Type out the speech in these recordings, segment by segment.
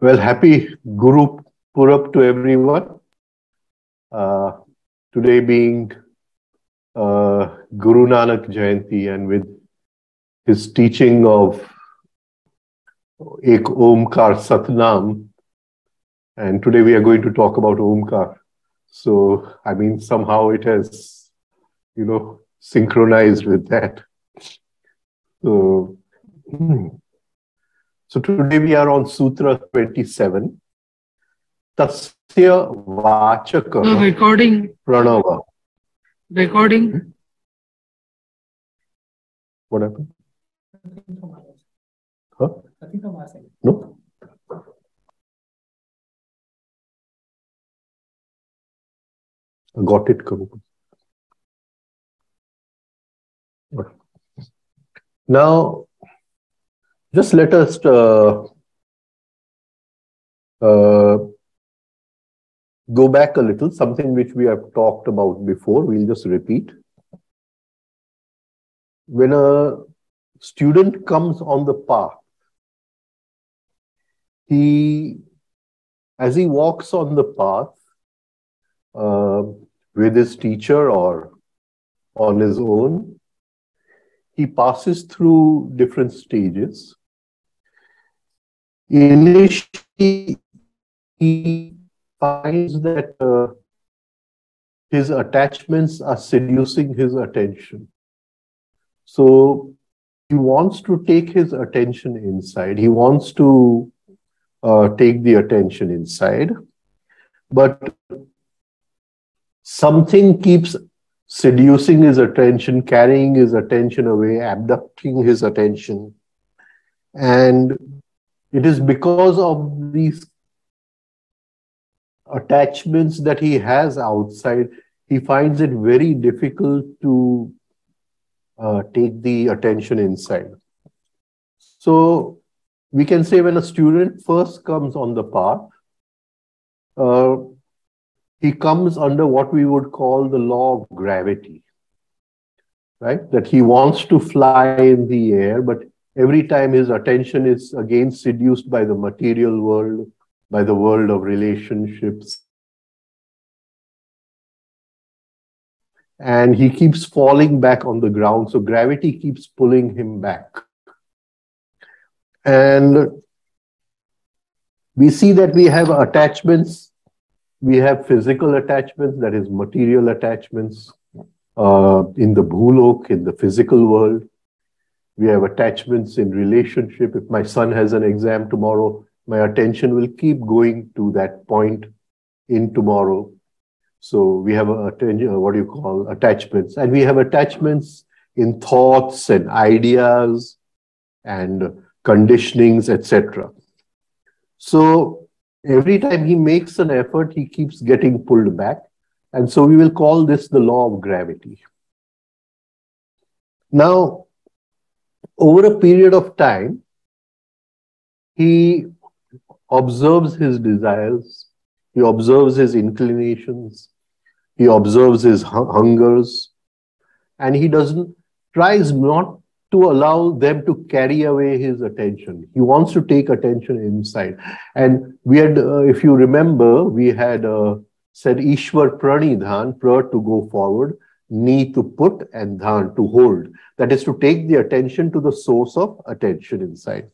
Well, happy Guru Purab to everyone. Uh, today being uh, Guru Nanak Jayanti and with his teaching of Ek Omkar Satnam. And today we are going to talk about Omkar. So, I mean, somehow it has, you know, synchronized with that. So, hmm. So today we are on Sutra 27. Tasya Vachaka No, recording, Pranava. recording. Hmm? What happened? Huh? No? Got it. Now, just let us uh, uh, go back a little, something which we have talked about before. We'll just repeat. When a student comes on the path, he, as he walks on the path uh, with his teacher or on his own, he passes through different stages initially he finds that uh, his attachments are seducing his attention. So he wants to take his attention inside. He wants to uh, take the attention inside. But something keeps seducing his attention, carrying his attention away, abducting his attention. And it is because of these attachments that he has outside, he finds it very difficult to uh, take the attention inside. So we can say when a student first comes on the path, uh, he comes under what we would call the law of gravity, right? That he wants to fly in the air, but every time his attention is again seduced by the material world, by the world of relationships. And he keeps falling back on the ground. So gravity keeps pulling him back. And we see that we have attachments. We have physical attachments, that is, material attachments uh, in the bhulok, in the physical world we have attachments in relationship. If my son has an exam tomorrow my attention will keep going to that point in tomorrow. So we have a, uh, what do you call attachments. And we have attachments in thoughts and ideas and conditionings etc so every time he makes an effort he keeps getting pulled back. And so we will call this the law of gravity. Now over a period of time, he observes his desires, he observes his inclinations, he observes his hungers, and he doesn't tries not to allow them to carry away his attention. He wants to take attention inside. And we had, uh, if you remember, we had uh, said Ishwar Pranidhan, prayer to go forward, ni to put, and dhan to hold. That is to take the attention to the source of attention inside.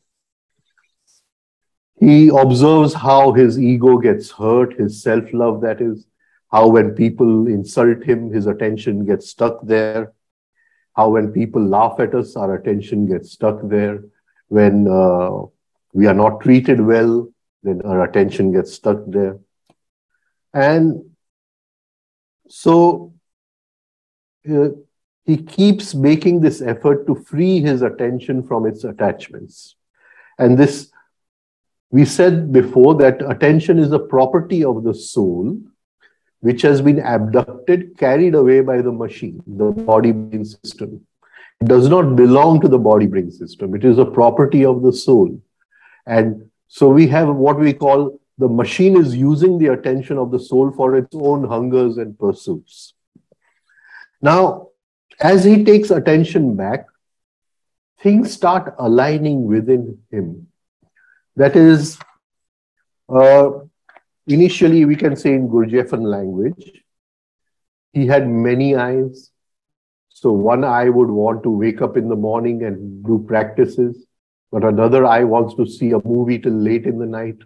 He observes how his ego gets hurt, his self love, that is, how when people insult him, his attention gets stuck there. How when people laugh at us, our attention gets stuck there. When uh, we are not treated well, then our attention gets stuck there. And so Uh, he keeps making this effort to free his attention from its attachments. And this, we said before that attention is a property of the soul, which has been abducted, carried away by the machine, the body brain system. It does not belong to the body brain system, it is a property of the soul. And so we have what we call the machine is using the attention of the soul for its own hungers and pursuits. Now, as he takes attention back, things start aligning within him. That is, Uh, initially, we can say in Gurdjieffian language, he had many eyes. So one eye would want to wake up in the morning and do practices, but another eye wants to see a movie till late in the night.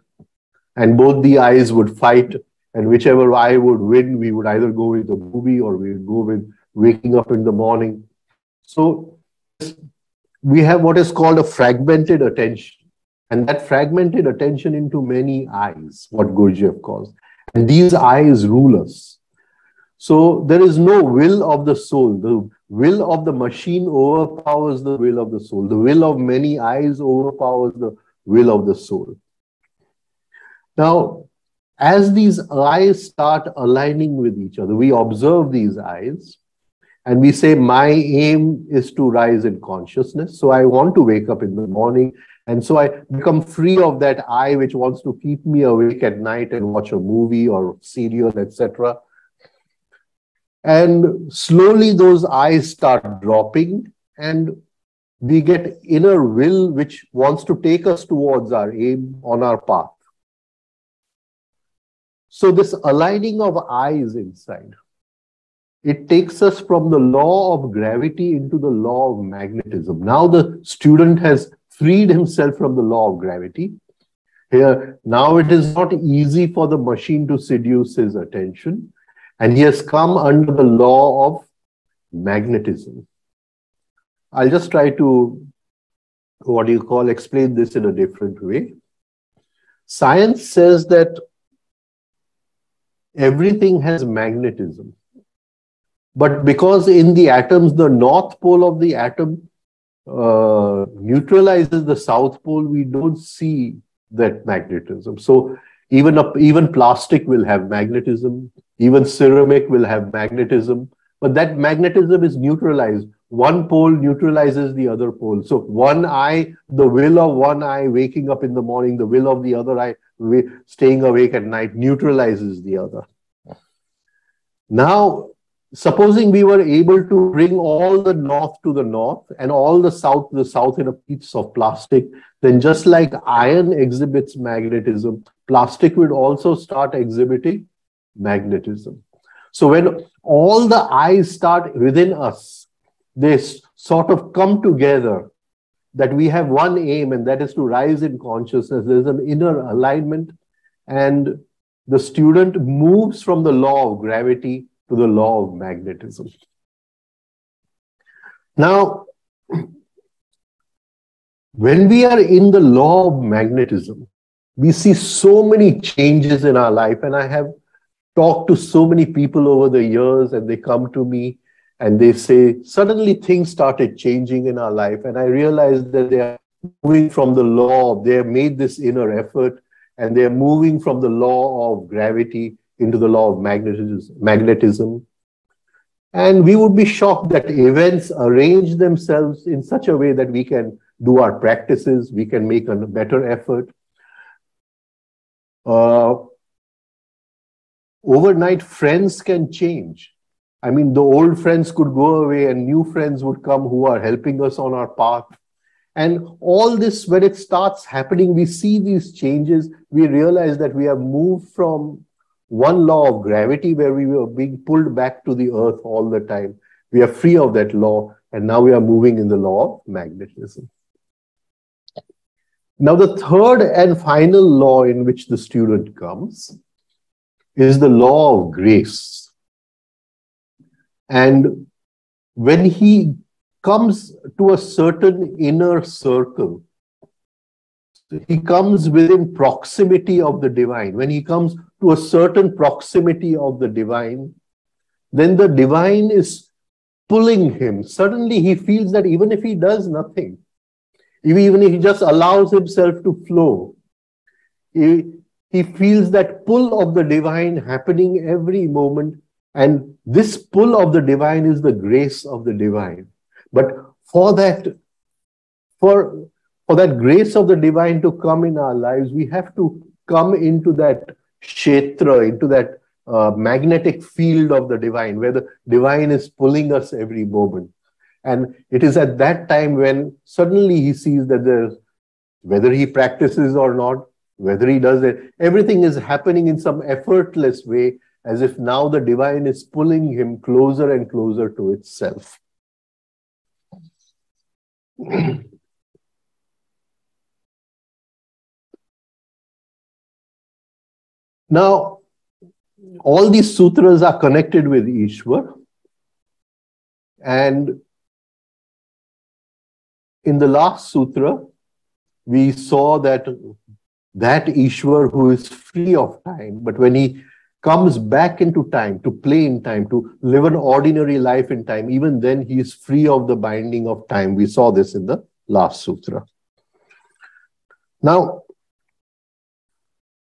And both the eyes would fight, and whichever eye would win, we would either go with the movie or we would go with waking up in the morning. So we have what is called a fragmented attention. And that fragmented attention into many eyes, what Gurdjieff calls. And these eyes rule us. So there is no will of the soul. The will of the machine overpowers the will of the soul. The will of many eyes overpowers the will of the soul. Now, as these eyes start aligning with each other, we observe these eyes and we say, My aim is to rise in consciousness. So I want to wake up in the morning. And so I become free of that I which wants to keep me awake at night and watch a movie or serial, etc. And slowly those eyes start dropping, and we get inner will which wants to take us towards our aim on our path. So, this aligning of eyes inside it takes us from the law of gravity into the law of magnetism. Now the student has freed himself from the law of gravity. Here, now it is not easy for the machine to seduce his attention, and he has come under the law of magnetism. I'll just try to, what do you call, explain this in a different way. Science says that everything has magnetism but because in the atoms, the north pole of the atom uh, neutralizes the south pole, we don't see that magnetism. So even a, even plastic will have magnetism, even ceramic will have magnetism, but that magnetism is neutralized. One pole neutralizes the other pole. So one eye, the will of one eye waking up in the morning, the will of the other eye staying awake at night neutralizes the other. Now, supposing we were able to bring all the north to the north and all the south to the south in a piece of plastic, then just like iron exhibits magnetism, plastic would also start exhibiting magnetism. So when all the eyes start within us, they sort of come together that we have one aim, and that is to rise in consciousness. There's an inner alignment, and the student moves from the law of gravity to the law of magnetism. Now, when we are in the law of magnetism, we see so many changes in our life. And I have talked to so many people over the years, and they come to me and they say, suddenly things started changing in our life. And I realized that they are moving from the law, they have made this inner effort, and they are moving from the law of gravity into the law of magnetism. And we would be shocked that events arrange themselves in such a way that we can do our practices, we can make a better effort. Uh, overnight, friends can change. I mean, the old friends could go away and new friends would come who are helping us on our path. And all this, when it starts happening, we see these changes, we realize that we have moved from one law of gravity where we were being pulled back to the earth all the time. We are free of that law, and now we are moving in the law of magnetism. Now, the third and final law in which the student comes is the law of grace. And when he comes to a certain inner circle, he comes within proximity of the divine. When he comes to a certain proximity of the divine, then the divine is pulling him. Suddenly he feels that even if he does nothing, even if he just allows himself to flow, he, he feels that pull of the divine happening every moment. And this pull of the divine is the grace of the divine. But for that, for for that grace of the divine to come in our lives, we have to come into that kshetra, into that uh, magnetic field of the divine, where the divine is pulling us every moment. And it is at that time when suddenly he sees that there's, whether he practices or not, Whether he does it, everything is happening in some effortless way, as if now the divine is pulling him closer and closer to itself. now, all these sutras are connected with Ishwar. And in the last sutra, we saw that that Ishwar who is free of time, but when he comes back into time, to play in time, to live an ordinary life in time, even then he is free of the binding of time. We saw this in the last sutra. Now,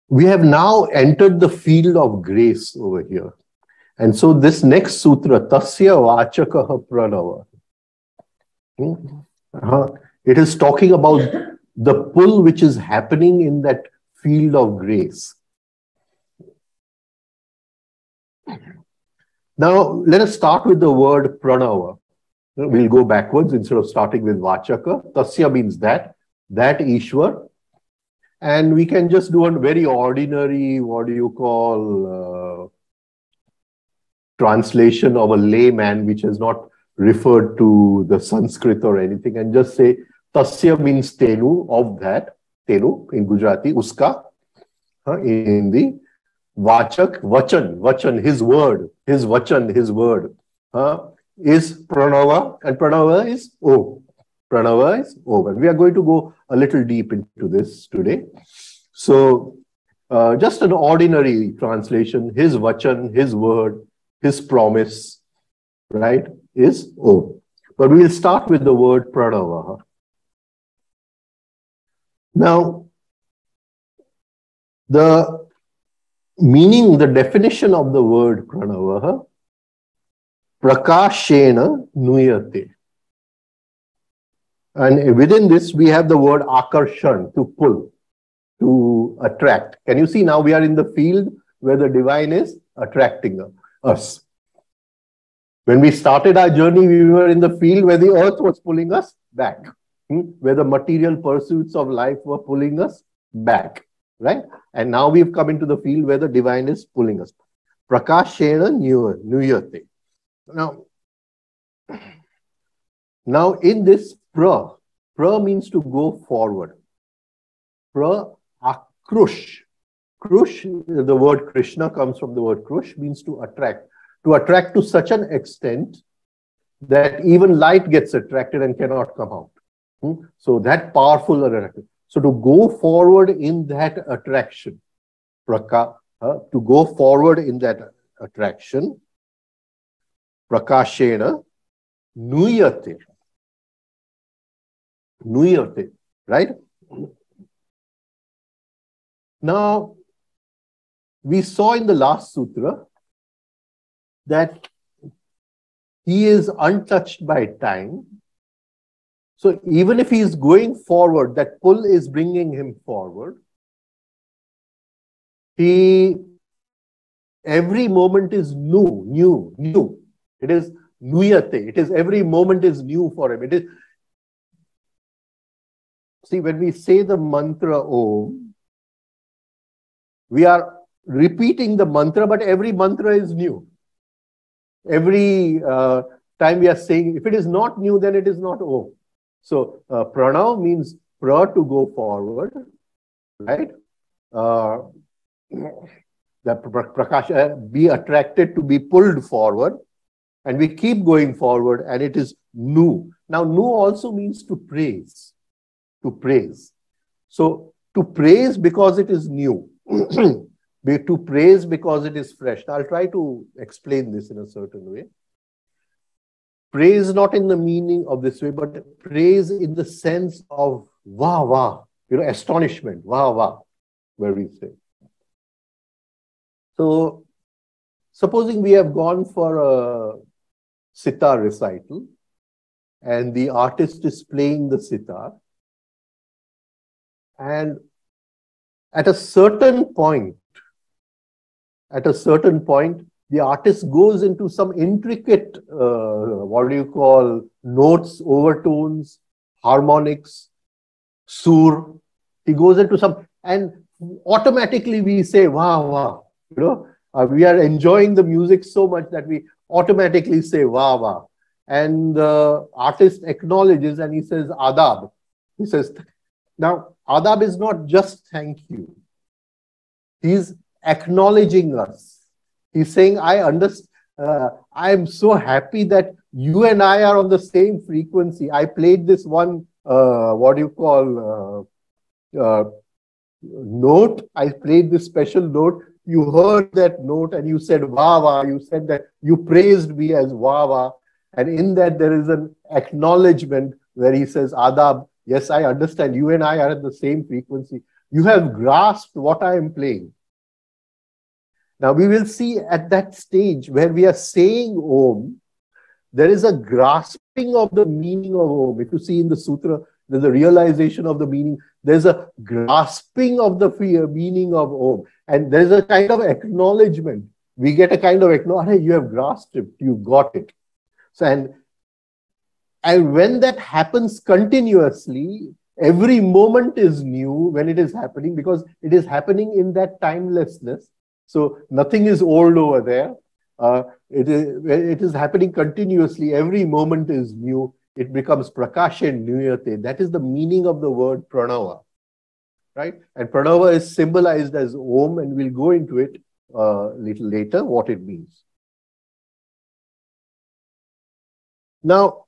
we have now entered the field of grace over here. And so this next sutra, Tasya Vachakaha Pranava, hmm, uh, it is talking about the pull which is happening in that field of grace. Now, let us start with the word pranava. We'll go backwards instead of starting with vachaka. Tasya means that, that Ishwar. And we can just do a very ordinary, what do you call, uh, translation of a layman, which has not referred to the Sanskrit or anything, and just say Tasya means Tenu, of that, Tenu in Gujarati, Uska, in the Vachak, Vachan, Vachan, his word, his Vachan, his word, uh, is Pranava, and Pranava is O. Pranava is over. We are going to go a little deep into this today. So, uh, just an ordinary translation, his Vachan, his word, his promise, right, is O. But we will start with the word Pranava. Now, the meaning, the definition of the word pranava, prakarshena nuyate. And within this, we have the word akarshan, to pull, to attract. Can you see now we are in the field where the divine is attracting us. When we started our journey, we were in the field where the earth was pulling us back hmm, where the material pursuits of life were pulling us back, right? And now we've come into the field where the divine is pulling us. Prakarshena Nuyate. Now, now in this pra, pra means to go forward. Pra akrush. Krush, the word Krishna comes from the word krush, means to attract. To attract to such an extent that even light gets attracted and cannot come out. Hmm? So that powerful attraction. So to go forward in that attraction, praka, uh, to go forward in that attraction, prakarshena nuyate. Nuyate, right? Now, we saw in the last sutra that he is untouched by time so even if he is going forward, that pull is bringing him forward. He, every moment is new, new, new. It is nuyate. It is every moment is new for him. It is, see, when we say the mantra Om, we are repeating the mantra, but every mantra is new. Every uh, time we are saying, if it is not new, then it is not Om. So uh, pranav means pra to go forward, right? Uh, the prakash uh, be attracted to be pulled forward, and we keep going forward, and it is nu. Now nu also means to praise, to praise. So to praise because it is new. to praise because it is fresh. I'll try to explain this in a certain way. Praise not in the meaning of this way, but praise in the sense of wow, wow, you know, astonishment, wow, wow, where we say. So, supposing we have gone for a sitar recital and the artist is playing the sitar, and at a certain point, at a certain point, the artist goes into some intricate, uh, what do you call, notes, overtones, harmonics, sur. He goes into some, and automatically we say, wow, wow. You know, uh, we are enjoying the music so much that we automatically say, wow, wow. And the artist acknowledges and he says, adab. He says, now, adab is not just thank you. He's acknowledging us. He's saying, I understand. Uh, I am so happy that you and I are on the same frequency. I played this one, uh, what do you call, uh, uh note. I played this special note. You heard that note and you said, wah, wah. You said that you praised me as wah, wah. And in that, there is an acknowledgement where he says, Adab, yes, I understand. You and I are at the same frequency. You have grasped what I am playing. Now, we will see at that stage where we are saying Om, there is a grasping of the meaning of Om. If you see in the Sutra, there's a realization of the meaning. There's a grasping of the uh, meaning of Om. And there's a kind of acknowledgement. We get a kind of acknowledgement, you have grasped it, you got it. So, and, and when that happens continuously, every moment is new when it is happening because it is happening in that timelessness. So nothing is old over there. Uh, it, is, it is happening continuously. Every moment is new. It becomes prakashen nuyate. That is the meaning of the word pranava. Right? And pranava is symbolized as om, and we'll go into it a uh, little later, what it means. Now,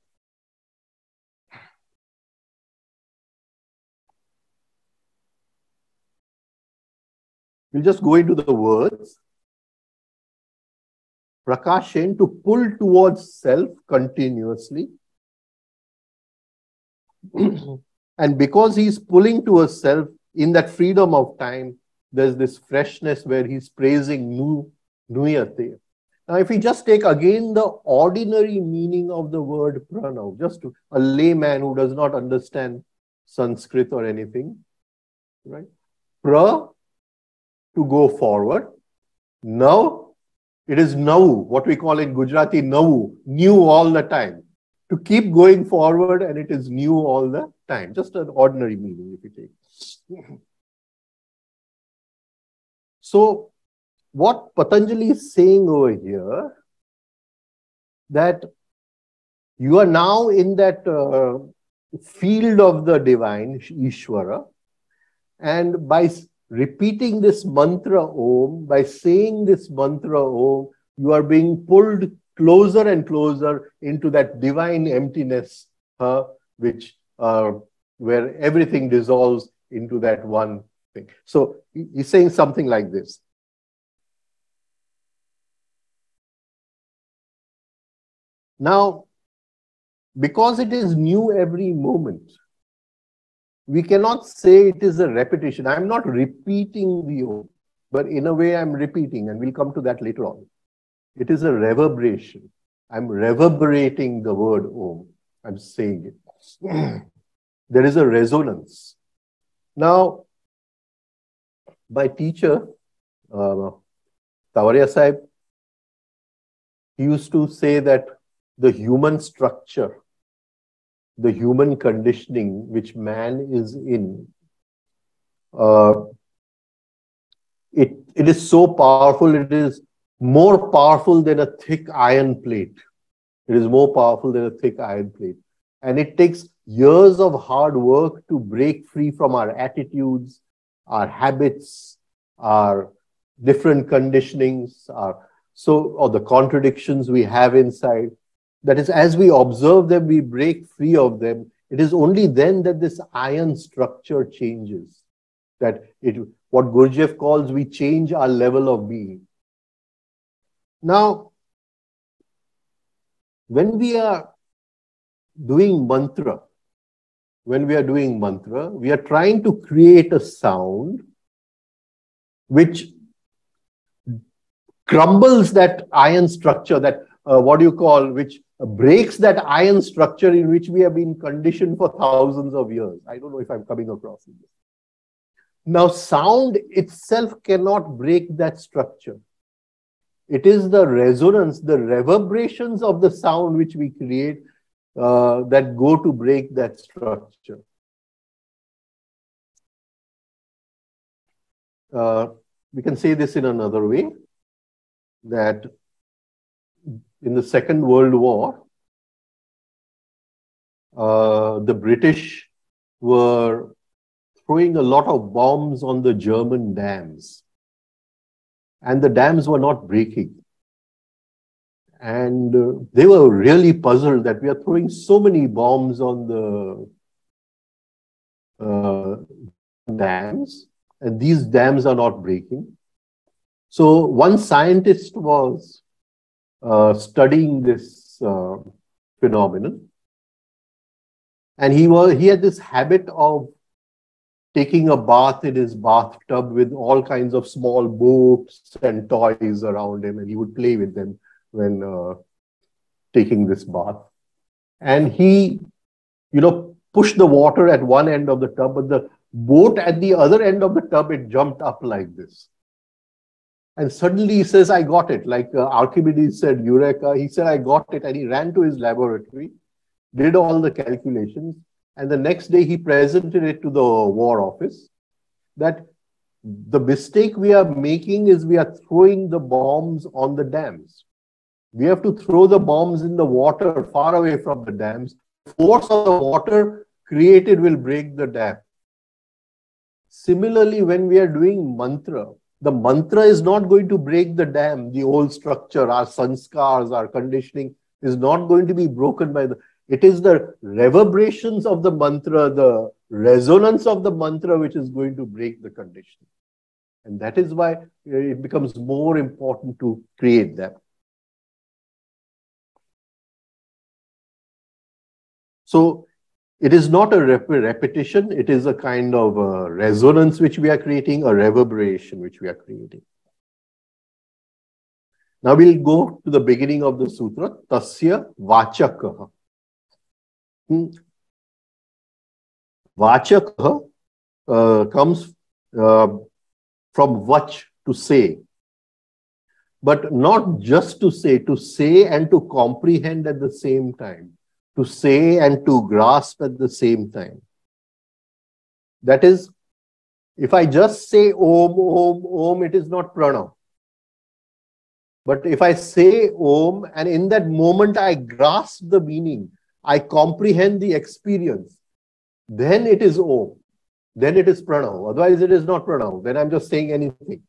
we'll just go into the words. Prakashen to pull towards self continuously. and because he's pulling to self in that freedom of time, there's this freshness where he's praising Nu Nuyate. Now, if we just take again the ordinary meaning of the word pranav, just to a layman who does not understand Sanskrit or anything, right? Pra, to go forward. Now, it is now, what we call in Gujarati, now, new all the time. To keep going forward and it is new all the time. Just an ordinary meaning if you take. So, what Patanjali is saying over here that you are now in that uh, field of the divine, Ishvara, and by repeating this mantra Om, by saying this mantra Om, you are being pulled closer and closer into that divine emptiness, which uh, where everything dissolves into that one thing. So he's saying something like this. Now, because it is new every moment, we cannot say it is a repetition. I'm not repeating the Om, but in a way I'm repeating, and we'll come to that later on. It is a reverberation. I'm reverberating the word Om. I'm saying it. there is a resonance. Now, my teacher, uh, Sahib, he used to say that the human structure, the human conditioning which man is in, uh, it, it is so powerful, it is more powerful than a thick iron plate. It is more powerful than a thick iron plate. And it takes years of hard work to break free from our attitudes, our habits, our different conditionings, our so or the contradictions we have inside. That is, as we observe them, we break free of them. It is only then that this iron structure changes. That it, what Gurdjieff calls, we change our level of being. Now, when we are doing mantra, when we are doing mantra, we are trying to create a sound which crumbles that iron structure, that uh, what do you call, which breaks that iron structure in which we have been conditioned for thousands of years. I don't know if I'm coming across it. Now, sound itself cannot break that structure. It is the resonance, the reverberations of the sound which we create uh, that go to break that structure. uh, we can say this in another way that in the Second World War, uh, the British were throwing a lot of bombs on the German dams, and the dams were not breaking. And uh, they were really puzzled that we are throwing so many bombs on the uh, dams, and these dams are not breaking. So one scientist was studying this uh, phenomenon, and he was he had this habit of taking a bath in his bathtub with all kinds of small boats and toys around him, and he would play with them when uh, taking this bath. And he, you know, pushed the water at one end of the tub, but the boat at the other end of the tub, it jumped up like this. And suddenly he says, I got it. Like uh, Archimedes said, Eureka. He said, I got it. And he ran to his laboratory, did all the calculations. And the next day he presented it to the War Office that the mistake we are making is we are throwing the bombs on the dams. We have to throw the bombs in the water far away from the dams. Force of the water created will break the dam. Similarly, when we are doing mantra, the mantra is not going to break the dam. The old structure, our sanskars, our conditioning is not going to be broken by the. It is the reverberations of the mantra, the resonance of the mantra, which is going to break the conditioning. And that is why it becomes more important to create that. So it is not a rep repetition, it is a kind of a resonance which we are creating, a reverberation which we are creating. Now we'll go to the beginning of the sutra, Tasya Vachakaha. Hmm. Vachakaha uh, comes uh, from vach, to say. But not just to say, to say and to comprehend at the same time to say and to grasp at the same time. That is, if I just say Om, Om, Om, it is not prana. But if I say Om and in that moment I grasp the meaning, I comprehend the experience, then it is Om. Then it is prana. Otherwise, it is not prana. Then I'm just saying anything.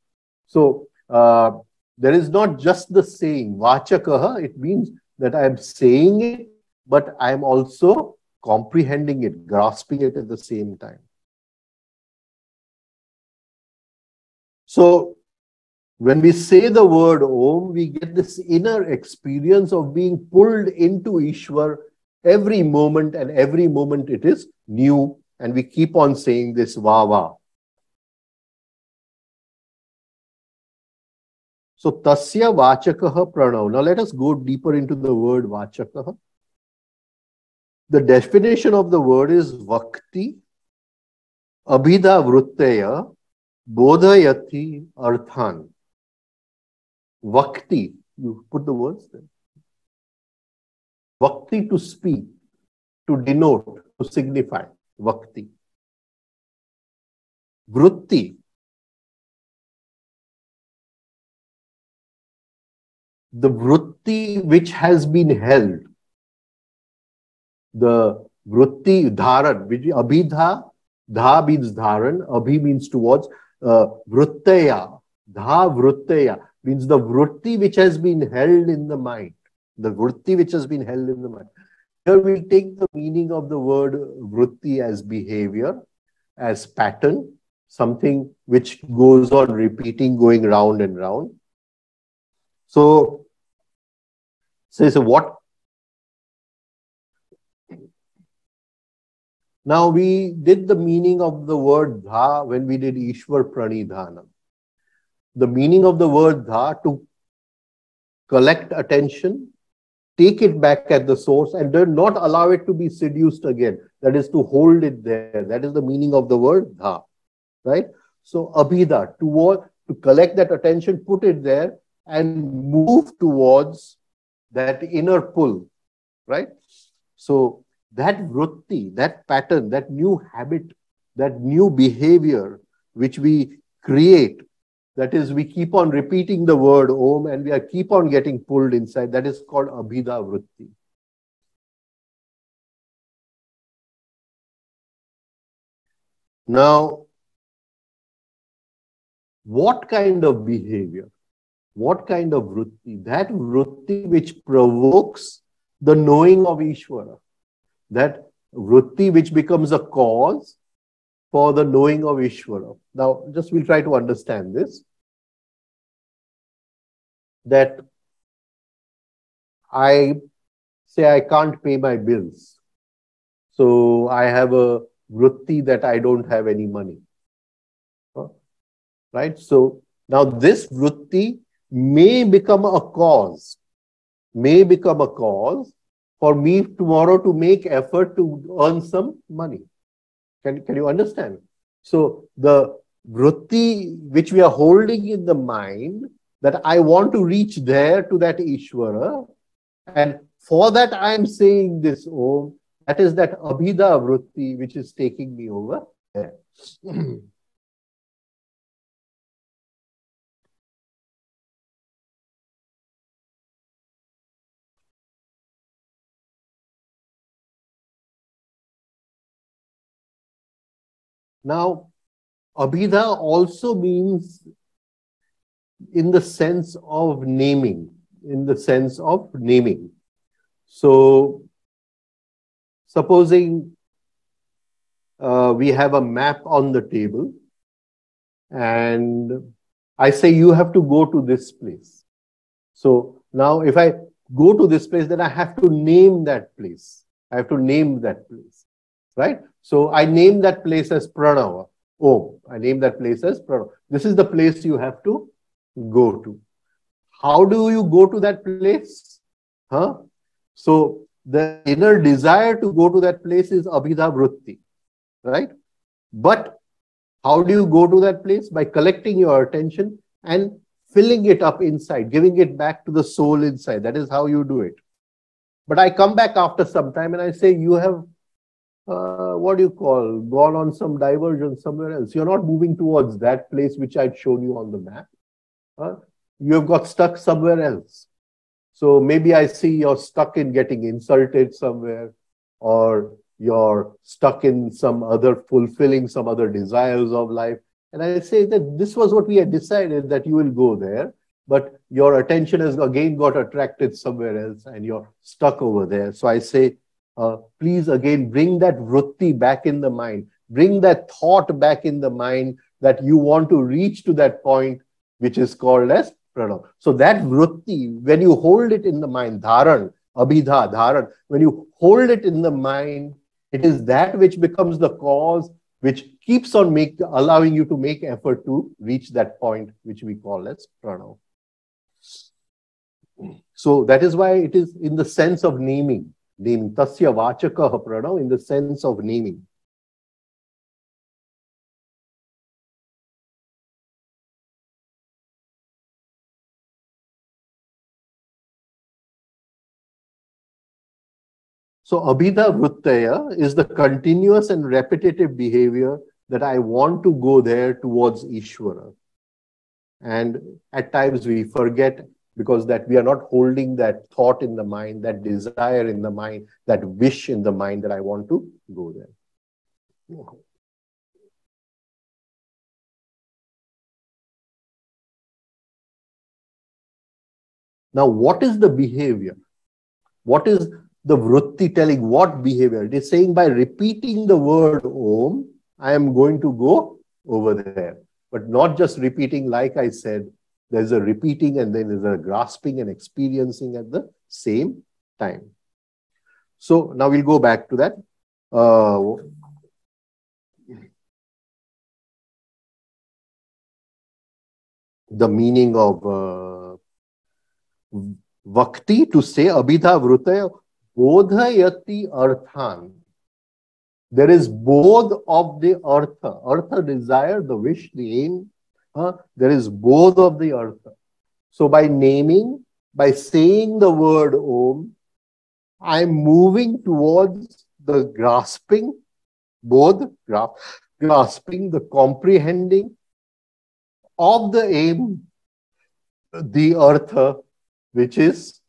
So, uh, there is not just the saying, Vachakaha, it means that I am saying it but I'm also comprehending it, grasping it at the same time. So, when we say the word Om, we get this inner experience of being pulled into Ishwar every moment, and every moment it is new. And we keep on saying this Vava. So, Tasya Vachakaha Pranav. Now, let us go deeper into the word Vachakaha. The definition of the word is Vakti, Abhida Vrutteya, Bodhayati Arthan. Vakti, you put the words there. Vakti to speak, to denote, to signify. Vakti. Vritti. The vritti which has been held the vritti dharan, which abhidha, dha means dharan, abhi means towards, uh, vrittaya, dha vrittaya means the vritti which has been held in the mind. The vritti which has been held in the mind. Here we take the meaning of the word vritti as behavior, as pattern, something which goes on repeating, going round and round. So, so, so what Now we did the meaning of the word dha when we did Ishwar Pranidhana. The meaning of the word dha to collect attention, take it back at the source, and do not allow it to be seduced again. That is to hold it there. That is the meaning of the word dha. Right? So abhida, to, to collect that attention, put it there, and move towards that inner pull. Right? So that vritti, that pattern, that new habit, that new behavior which we create. That is, we keep on repeating the word Om and we are keep on getting pulled inside. That is called Abhida Vritti. Now, what kind of behavior? What kind of vritti? That vritti which provokes the knowing of Ishvara. That vritti which becomes a cause for the knowing of Ishvara. Now, just we'll try to understand this. That I say I can't pay my bills. So I have a vritti that I don't have any money. Right? So now this vritti may become a cause, may become a cause for me tomorrow to make effort to earn some money. Can, can you understand? So the vritti which we are holding in the mind that I want to reach there to that Ishvara, and for that I am saying this Om, that is that Abhida vritti which is taking me over there. Now, Abhida also means in the sense of naming, in the sense of naming. So, supposing uh, we have a map on the table and I say you have to go to this place. So now if I go to this place, then I have to name that place. I have to name that place, right? So I name that place as Pranava. Oh, I name that place as Pranava. This is the place you have to go to. How do you go to that place? Huh? So the inner desire to go to that place is Abhida Vritti, right? But how do you go to that place? By collecting your attention and filling it up inside, giving it back to the soul inside. That is how you do it. But I come back after some time and I say, You have uh, what do you call, gone on some diversion somewhere else. You're not moving towards that place which I'd shown you on the map. Uh, you have got stuck somewhere else. So maybe I see you're stuck in getting insulted somewhere, or you're stuck in some other fulfilling some other desires of life. And I say that this was what we had decided that you will go there, but your attention has again got attracted somewhere else and you're stuck over there. So I say, uh, please again bring that vritti back in the mind, bring that thought back in the mind that you want to reach to that point, which is called as pranav. So that vritti, when you hold it in the mind, dharan, abhidha, dharan, when you hold it in the mind, it is that which becomes the cause which keeps on make, allowing you to make effort to reach that point which we call as pranav. So that is why it is in the sense of naming naming. Tasya vachaka pranav in the sense of naming. So Abhida Vrittaya is the continuous and repetitive behavior that I want to go there towards Ishvara. And at times we forget because that we are not holding that thought in the mind, that desire in the mind, that wish in the mind that I want to go there. Now, what is the behavior? What is the vritti telling? What behavior? It is saying by repeating the word Om, I am going to go over there. But not just repeating, like I said, there's a repeating and then there's a grasping and experiencing at the same time. So now we'll go back to that. Uh, the meaning of uh, Vakti to say Abhidha Vrutaya Bodhayati Arthan. There is both of the Artha. Artha desire, the wish, the aim, uh, there is both of the artha. So by naming, by saying the word Om, I'm moving towards the grasping, both grasping, the comprehending, of the aim, the Artha, which is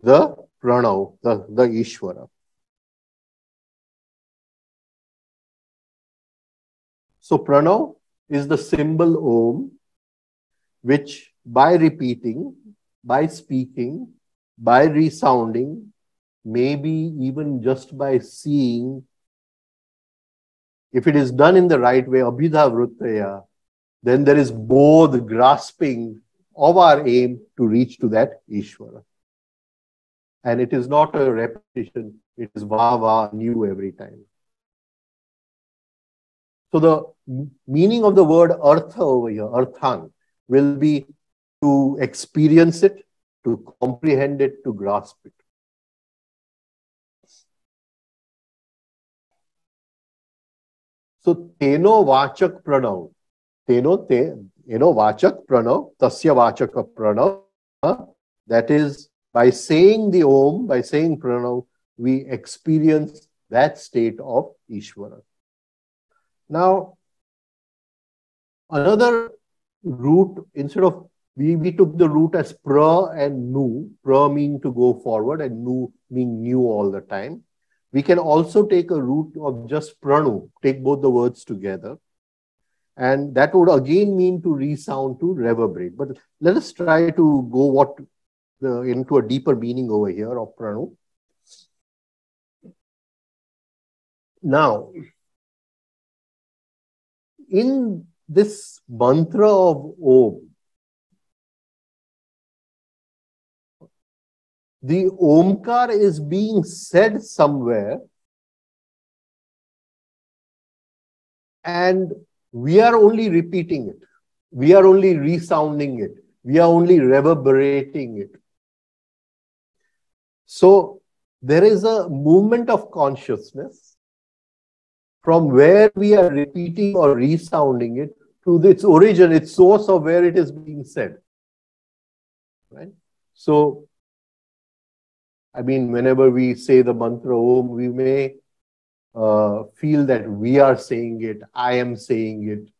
the Pranav, the, the Ishvara. So Pranav is the symbol Om, which by repeating, by speaking, by resounding, maybe even just by seeing, if it is done in the right way, Abhidha Vrittaya, then there is both grasping of our aim to reach to that Ishvara. And it is not a repetition, it is va va new every time. So the meaning of the word artha over here, arthan, will be to experience it, to comprehend it, to grasp it. So teno vachak pranav, teno te, teno vachak pranav, tasya vachak pranav, that is by saying the Om, by saying Pranav, we experience that state of Ishvara. Now, another root, instead of we, we took the root as pra and nu, pra meaning to go forward and nu meaning new all the time. We can also take a root of just pranu, take both the words together. And that would again mean to resound, to reverberate. But let us try to go what the, into a deeper meaning over here of pranu. Now, in this mantra of Om, the Omkar is being said somewhere and we are only repeating it. We are only resounding it. We are only reverberating it. So there is a movement of consciousness from where we are repeating or resounding it to its origin, its source of where it is being said. Right? So, I mean, whenever we say the mantra Om, we may uh, feel that we are saying it, I am saying it,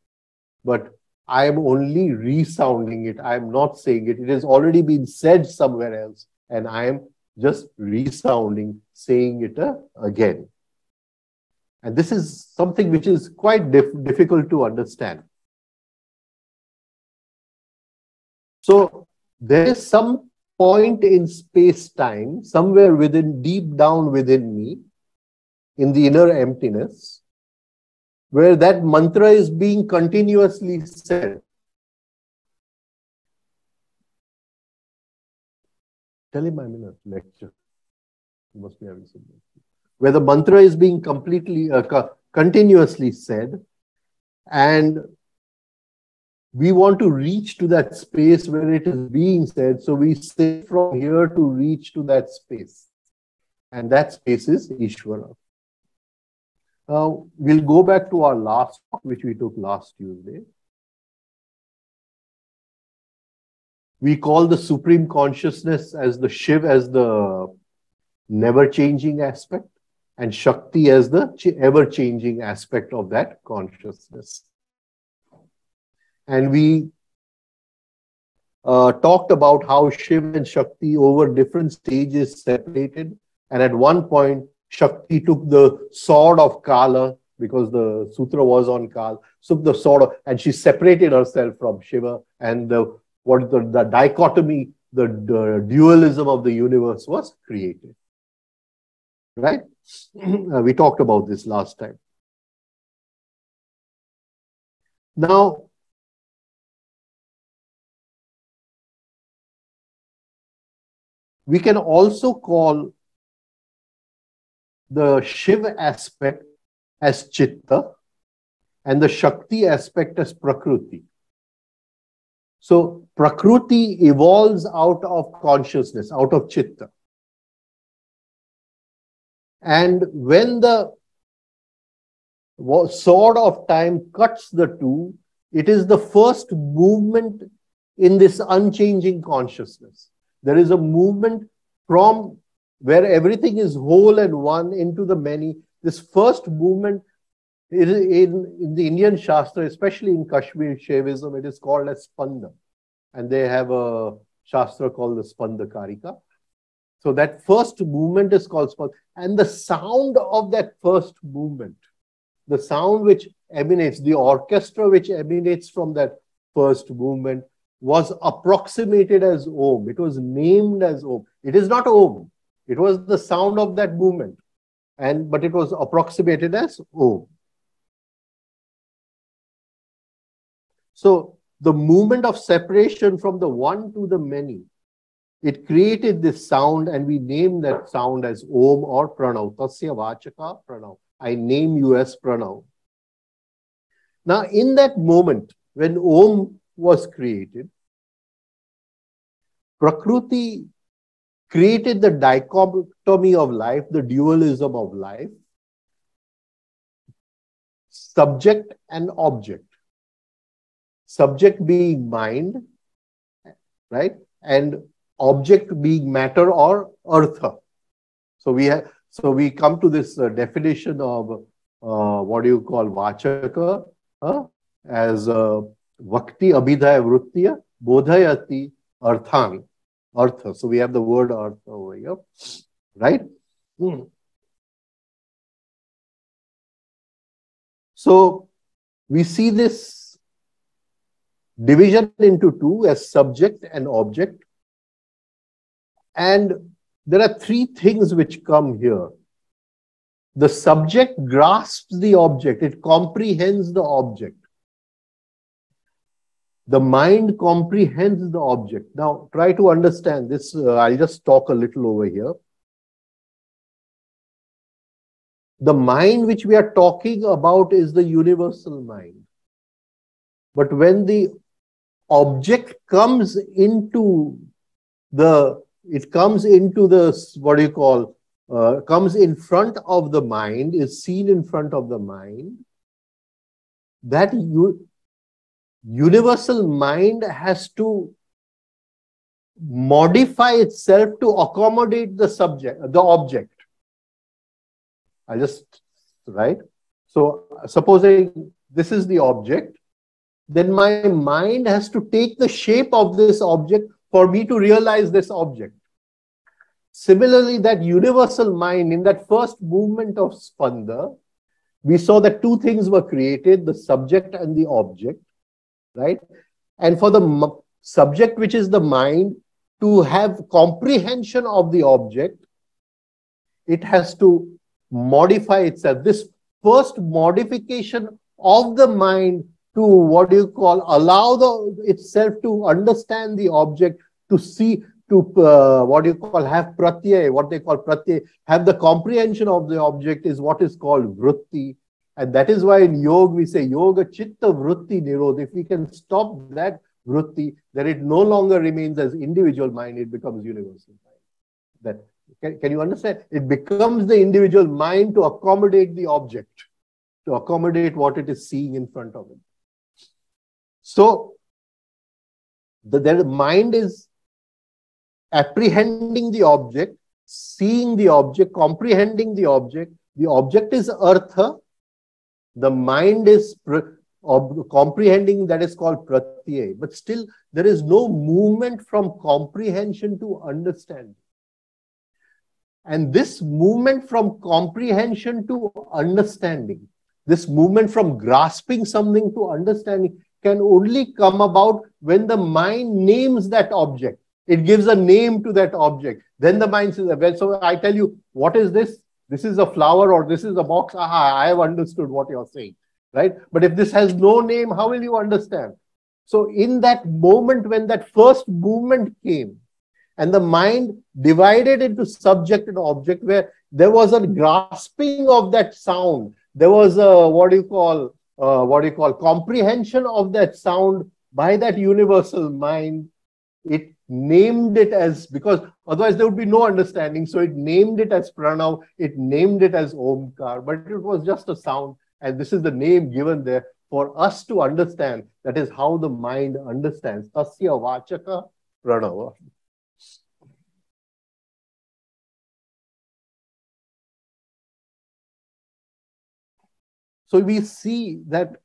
but I am only resounding it. I am not saying it. It has already been said somewhere else, and I am just resounding, saying it uh, again. And this is something which is quite dif difficult to understand. So there is some point in space time, somewhere within, deep down within me, in the inner emptiness, where that mantra is being continuously said. Tell him I'm in a lecture. He must be having some. Where the mantra is being completely, uh, continuously said, and we want to reach to that space where it is being said. So we say from here to reach to that space. And that space is Ishvara. Uh, we'll go back to our last talk, which we took last Tuesday. We call the supreme consciousness as the Shiv as the never changing aspect and Shakti as the ever changing aspect of that consciousness. And we uh, talked about how Shiv and Shakti over different stages separated. And at one point, Shakti took the sword of Kala because the sutra was on Kala, took the sword of, and she separated herself from Shiva and the what the, the dichotomy, the, the dualism of the universe was created. Right? uh, we talked about this last time. Now, we can also call the Shiv aspect as Chitta and the Shakti aspect as Prakriti. So Prakriti evolves out of consciousness, out of Chitta. And when the sword of time cuts the two, it is the first movement in this unchanging consciousness. There is a movement from where everything is whole and one into the many. This first movement in, in the Indian Shastra, especially in Kashmir Shaivism, it is called as Spanda. And they have a Shastra called the Spanda Karika. So that first movement is called Spanda. And the sound of that first movement, the sound which emanates, the orchestra which emanates from that first movement was approximated as Om. It was named as Om. It is not Om. It was the sound of that movement. And but it was approximated as Om. So the movement of separation from the one to the many, it created this sound and we name that sound as Om or Pranav. Tasya Vachaka Pranav. I name you as Pranav. Now, in that moment, when Om was created, Prakruti created the dichotomy of life, the dualism of life, subject and object subject being mind, right? And object being matter or artha. So we have, so we come to this uh, definition of uh, what do you call vachaka uh, as uh, vakti abhidaya vrittiya bodhayati arthani artha. So we have the word artha over here, right? Hmm. So we see this division into two as subject and object. And there are three things which come here. The subject grasps the object, it comprehends the object. The mind comprehends the object. Now, try to understand this. Uh, I'll just talk a little over here. The mind which we are talking about is the universal mind. But when the object comes into the it comes into the what do you call uh, comes in front of the mind is seen in front of the mind. That you universal mind has to modify itself to accommodate the subject the object. I just right? So supposing this is the object then my mind has to take the shape of this object for me to realize this object. Similarly, that universal mind, in that first movement of Spanda, we saw that two things were created the subject and the object, right? And for the subject, which is the mind, to have comprehension of the object, it has to modify itself. This first modification of the mind to what do you call allow the itself to understand the object to see to uh, what do you call have pratyay what they call pratyay have the comprehension of the object is what is called vritti. And that is why in yoga we say yoga chitta vritti nirodha. If we can stop that vritti then it no longer remains as individual mind it becomes universal mind. That can, can you understand? It becomes the individual mind to accommodate the object to accommodate what it is seeing in front of it so the, mind is apprehending the object, seeing the object, comprehending the object. The object is artha. The mind is comprehending that is called pratyay. But still, there is no movement from comprehension to understanding. And this movement from comprehension to understanding, this movement from grasping something to understanding can only come about when the mind names that object. It gives a name to that object. Then the mind says, well, so I tell you, what is this? This is a flower or this is a box. Aha, I have understood what you're saying, right? But if this has no name, how will you understand? So in that moment when that first movement came, and the mind divided into subject and object, where there was a grasping of that sound, there was a what do you call uh, what do you call comprehension of that sound by that universal mind. It named it as because otherwise there would be no understanding. So it named it as pranav it named it as omkar but it was just a sound. And this is the name given there for us to understand. That is how the mind understands. Tasya vachaka pranava So we see that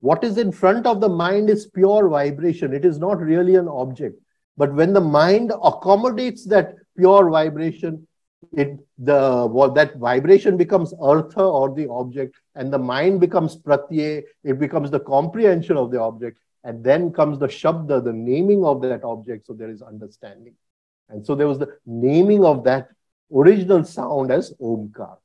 what is in front of the mind is pure vibration. It is not really an object. But when the mind accommodates that pure vibration, it the that vibration becomes artha or the object, and the mind becomes pratyay, it becomes the comprehension of the object, and then comes the shabda, the naming of that object. So there is understanding. And so there was the naming of that original sound as Omkar.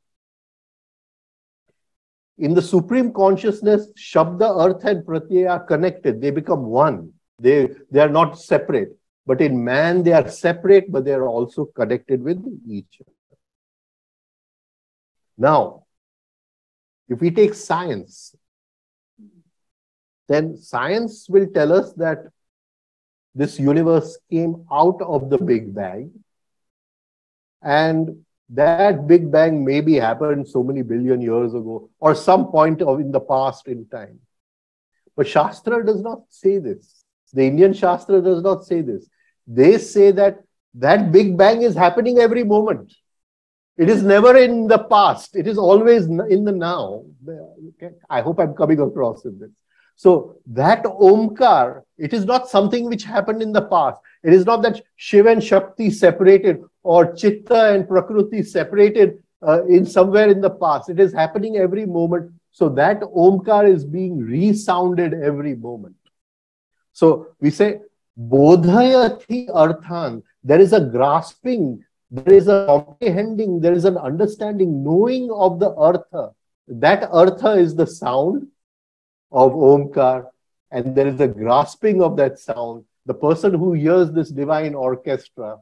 In the supreme consciousness, Shabda, Artha, and Pratyaya are connected. They become one. They, they are not separate. But in man, they are separate, but they are also connected with each other. Now, if we take science, then science will tell us that this universe came out of the Big Bang. And that Big Bang maybe happened so many billion years ago or some point of in the past in time. But Shastra does not say this. The Indian Shastra does not say this. They say that that Big Bang is happening every moment. It is never in the past. It is always in the now. I hope I'm coming across in this. So that Omkar, it is not something which happened in the past. It is not that Shiva and Shakti separated or Chitta and Prakriti separated uh, in somewhere in the past. It is happening every moment. So that Omkar is being resounded every moment. So we say, Bodhayati Arthan. There is a grasping, there is a comprehending, there is an understanding, knowing of the Artha. That Artha is the sound of Omkar, and there is a grasping of that sound. The person who hears this divine orchestra,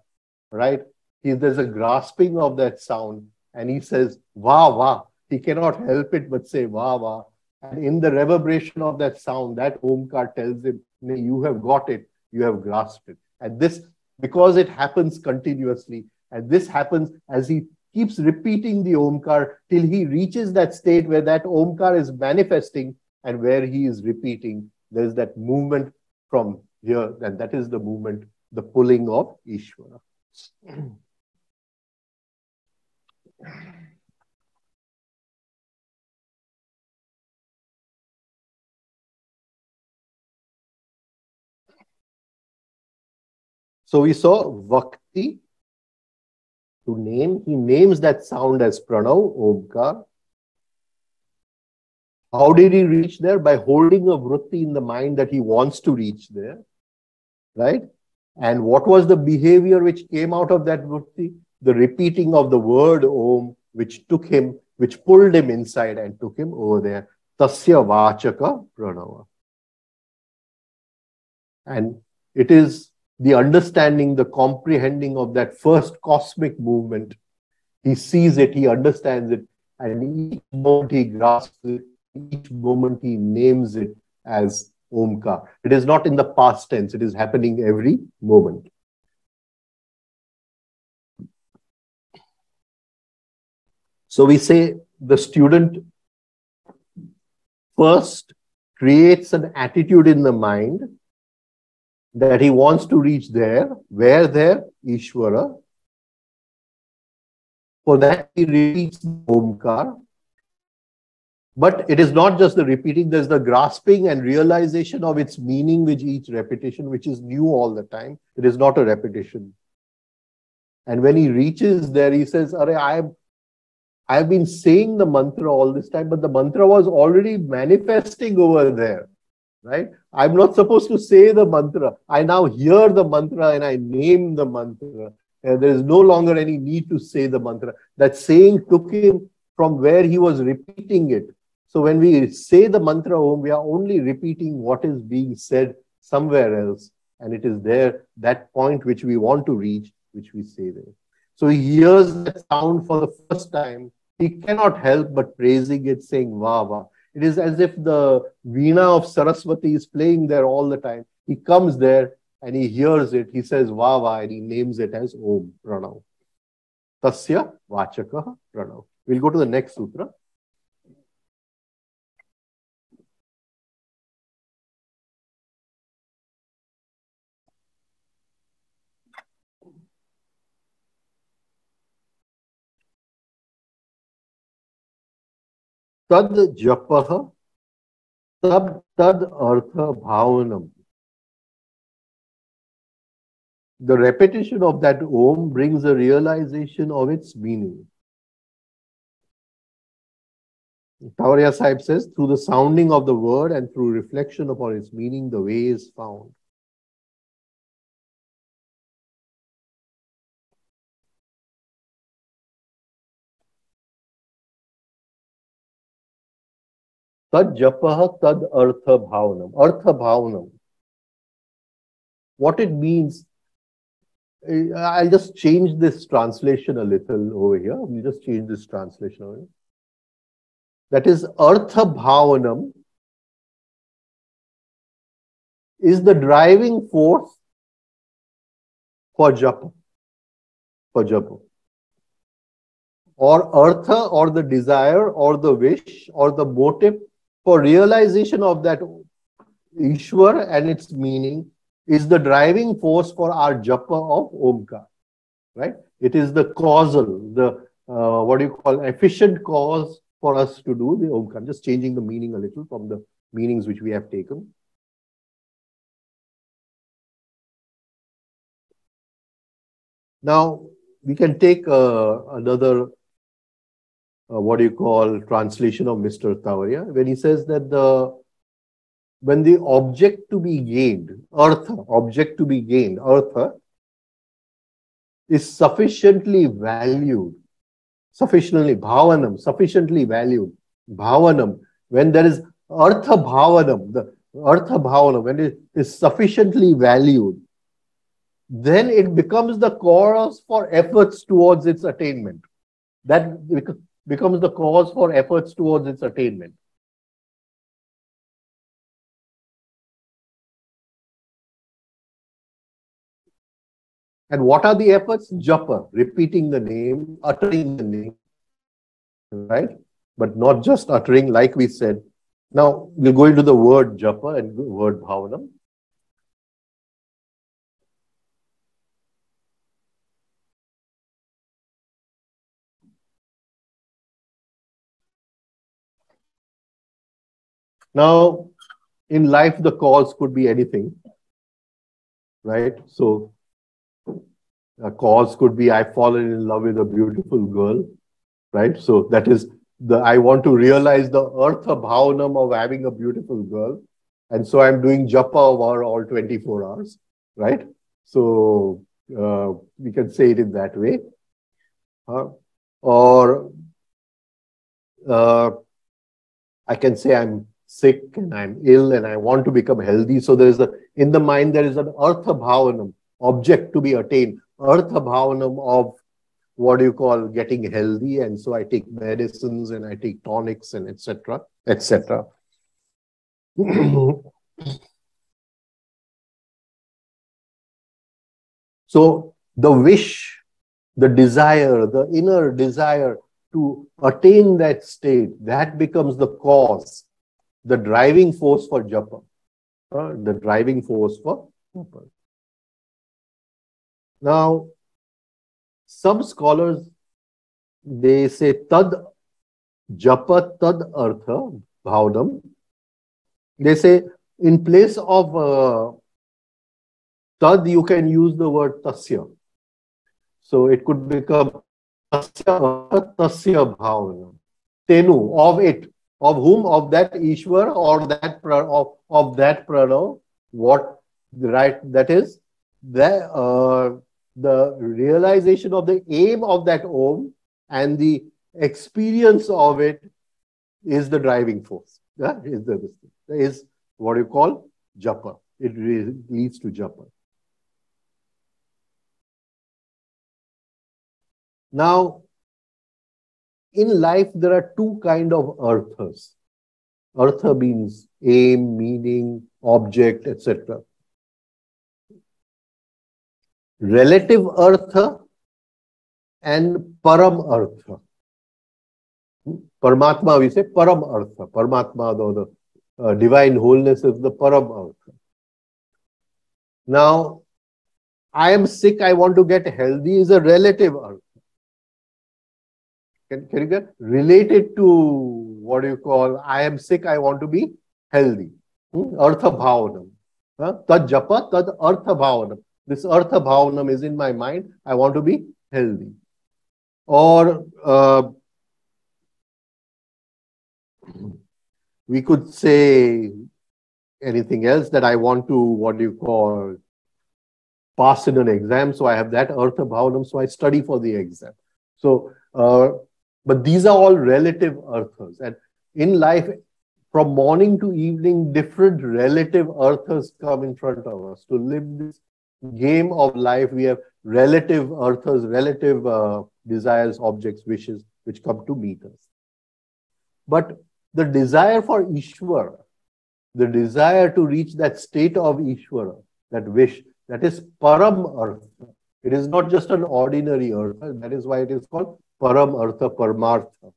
right? He, there's a grasping of that sound, and he says, Wah, wah. He cannot help it but say, Wah, wah. And in the reverberation of that sound, that Omkar tells him, You have got it, you have grasped it. And this, because it happens continuously, and this happens as he keeps repeating the Omkar till he reaches that state where that Omkar is manifesting and where he is repeating, there is that movement from here, and that is the movement, the pulling of Ishvara. So we saw Vakti to name. He names that sound as Pranav, Omkar. How did he reach there? By holding a vritti in the mind that he wants to reach there, right? And what was the behavior which came out of that vritti? The repeating of the word Om, which took him, which pulled him inside and took him over there. Tasya Vachaka Pranava. And it is the understanding, the comprehending of that first cosmic movement. He sees it, he understands it, and each moment he grasps it, each moment he names it as Omkar. It is not in the past tense, it is happening every moment. So we say the student first creates an attitude in the mind that he wants to reach there. Where there? Ishvara. For that, he repeats Omkar. But it is not just the repeating, there's the grasping and realization of its meaning with each repetition, which is new all the time. It is not a repetition. And when he reaches there, he says, Are I have I have been saying the mantra all this time, but the mantra was already manifesting over there. Right? I'm not supposed to say the mantra. I now hear the mantra and I name the mantra. And there is no longer any need to say the mantra. That saying took him from where he was repeating it so when we say the mantra Om, we are only repeating what is being said somewhere else. And it is there, that point which we want to reach, which we say there. So he hears that sound for the first time. He cannot help but praising it, saying Vah Vah. It is as if the Veena of Saraswati is playing there all the time. He comes there and he hears it. He says Vah Vah and he names it as Om Pranav. Tasya Vachaka Pranav. We'll go to the next sutra. Tad japah tab tad artha bhavanam. The repetition of that Om brings a realization of its meaning. Tawariya Sahib says, through the sounding of the word and through reflection upon its meaning, the way is found. तद जप तद अर्थ भावनम अर्थ भावनम what it means I just change this translation a little over here we just change this translation over that is earth भावनम is the driving force for japa for japa. और अर्थ और the desire और the wish और the motive for realization of that Ishwar and its meaning is the driving force for our japa of Omkar. Right? It is the causal, the uh, what do you call efficient cause for us to do the Omkar. Just changing the meaning a little from the meanings which we have taken. Now, we can take uh, another uh, what do you call translation of Mr. Tawariya when he says that the when the object to be gained, artha, object to be gained, artha, is sufficiently valued, sufficiently bhavanam, sufficiently valued, bhavanam, when there is artha bhavanam, the artha bhavanam, when it is sufficiently valued, then it becomes the cause for efforts towards its attainment. That becomes the cause for efforts towards its attainment. And what are the efforts? Japa, repeating the name, uttering the name, right? But not just uttering, like we said. Now, we'll go into the word japa and word bhavanam. Now, in life, the cause could be anything, right? So, a cause could be I've fallen in love with a beautiful girl, right? So, that is the I want to realize the artha bhavanam of having a beautiful girl. And so, I'm doing japa over all 24 hours, right? So, uh, we can say it in that way. Uh, or uh, I can say I'm sick and I'm ill and I want to become healthy. So there is a, in the mind, there is an artha bhavanam, object to be attained, artha bhavanam of what do you call getting healthy. And so I take medicines and I take tonics and etc. etc. so the wish, the desire, the inner desire to attain that state, that becomes the cause the driving force for japa. Uh, the driving force for japa. Now, some scholars they say tad japa tad artha bhavnam. They say in place of uh, tad you can use the word tasya. So it could become tasya tasya bhavnam. Tenu of it of whom? Of that Ishwar or that of, of that Pranav. What right that is the uh, the realization of the aim of that Om and the experience of it is the driving force. Yeah, is the is what you call japa. It leads to japa. Now, in life there are two kind of arthas. Artha means aim, meaning, object, etc. Relative artha and param artha. Paramatma, we say param artha. Paramatma, the, the uh, divine wholeness is the param artha. Now, I am sick, I want to get healthy is a relative artha. Can, can you get related to what you call, I am sick, I want to be healthy. Hmm? Artha bhavanam. Huh? Tad japa, tad artha bhavanam. This artha bhavanam is in my mind, I want to be healthy. Or uh, we could say anything else that I want to, what do you call, pass in an exam. So I have that artha bhavanam, so I study for the exam. So, uh, but these are all relative arthas. And in life, from morning to evening, different relative arthas come in front of us. To live this game of life, we have relative arthas, relative uh, desires, objects, wishes, which come to meet us. But the desire for Ishvara, the desire to reach that state of Ishvara, that wish, that is Param Artha. It is not just an ordinary Artha. That is why it is called Param Artha Paramartha.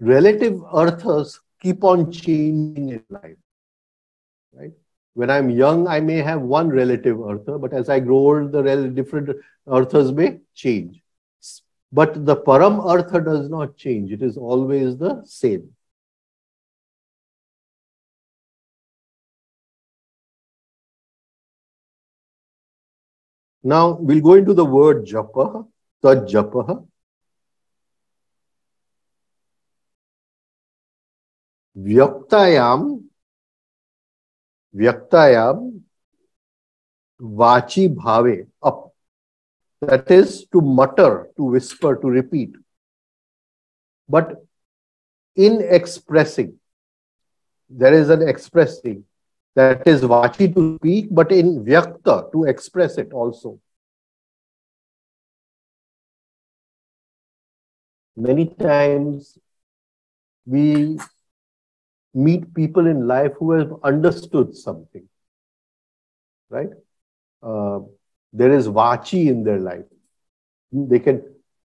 Relative arthas keep on changing in life. Right? When I'm young, I may have one relative artha, but as I grow old, the different arthas may change. But the param artha does not change. It is always the same. Now we'll go into the word japa, tad japa. Vyaktayam, Vyaktayam, Vachi Bhave, up that is to mutter, to whisper, to repeat. But in expressing, there is an expressing that is vachi to speak, but in vyakta to express it also. Many times we meet people in life who have understood something, right? Uh, there is vachi in their life. They can,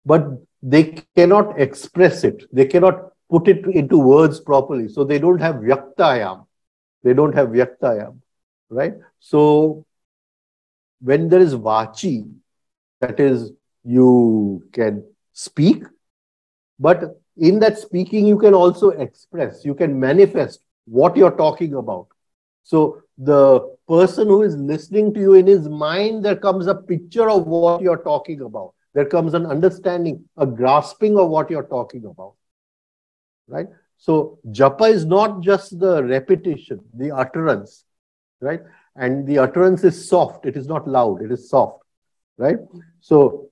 but they cannot express it. They cannot put it into words properly. So they don't have vyaktayam. They don't have vyaktayam, right? So when there is vachi, that is, you can speak, but in that speaking, you can also express, you can manifest what you're talking about. So the person who is listening to you in his mind, there comes a picture of what you're talking about. There comes an understanding, a grasping of what you're talking about. Right? So japa is not just the repetition, the utterance, right? And the utterance is soft, it is not loud, it is soft, right? So,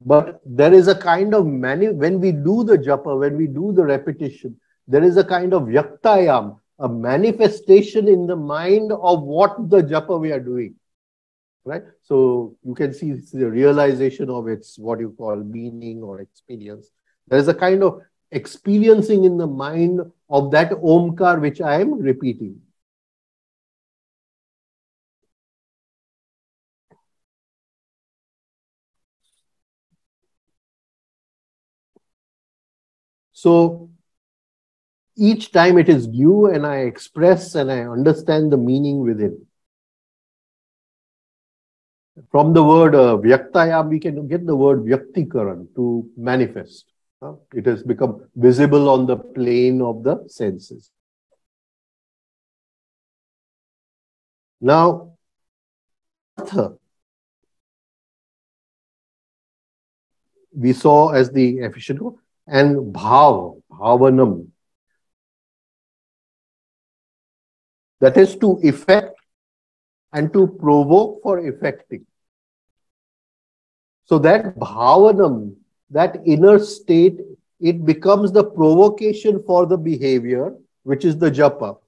but there is a kind of many, when we do the japa, when we do the repetition, there is a kind of vyaktayam, a manifestation in the mind of what the japa we are doing. Right? So you can see the realization of its what you call meaning or experience. There is a kind of experiencing in the mind of that omkar which I am repeating. So each time it is new and I express and I understand the meaning within. From the word uh, Vyaktaya, we can get the word Vyaktikaran to manifest. It has become visible on the plane of the senses. Now, we saw as the efficient and bhav, bhavanam, That is to effect and to provoke for effecting. So that bhavanam, that inner state, it becomes the provocation for the behavior, which is the japa.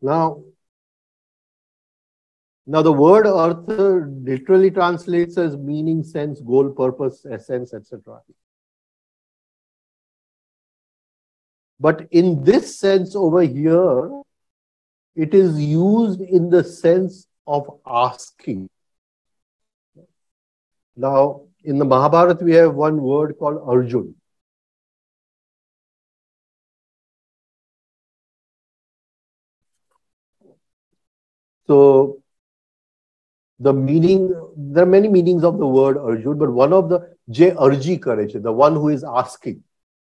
Now, now the word artha literally translates as meaning, sense, goal, purpose, essence, etc. But in this sense over here, it is used in the sense of asking. Now, in the Mahabharata, we have one word called Arjun. So, the meaning, there are many meanings of the word Arjun, but one of the J Arji courage, the one who is asking,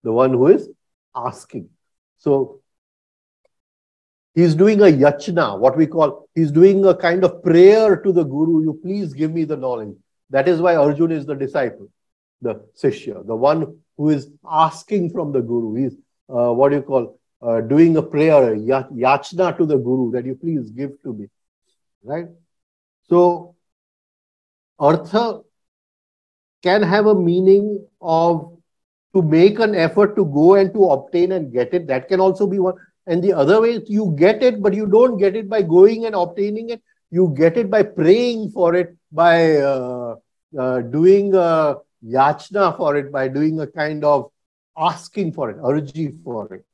the one who is asking. So he's doing a yachna, what we call, he's doing a kind of prayer to the Guru, you please give me the knowledge. That is why Arjun is the disciple, the Sishya, the one who is asking from the Guru. He's, uh, what do you call, uh, doing a prayer, yachna to the Guru, that you please give to me. Right? So, artha can have a meaning of to make an effort to go and to obtain and get it. That can also be one. And the other way, you get it, but you don't get it by going and obtaining it. You get it by praying for it, by uh, uh, doing a yachna for it, by doing a kind of asking for it, urging for it.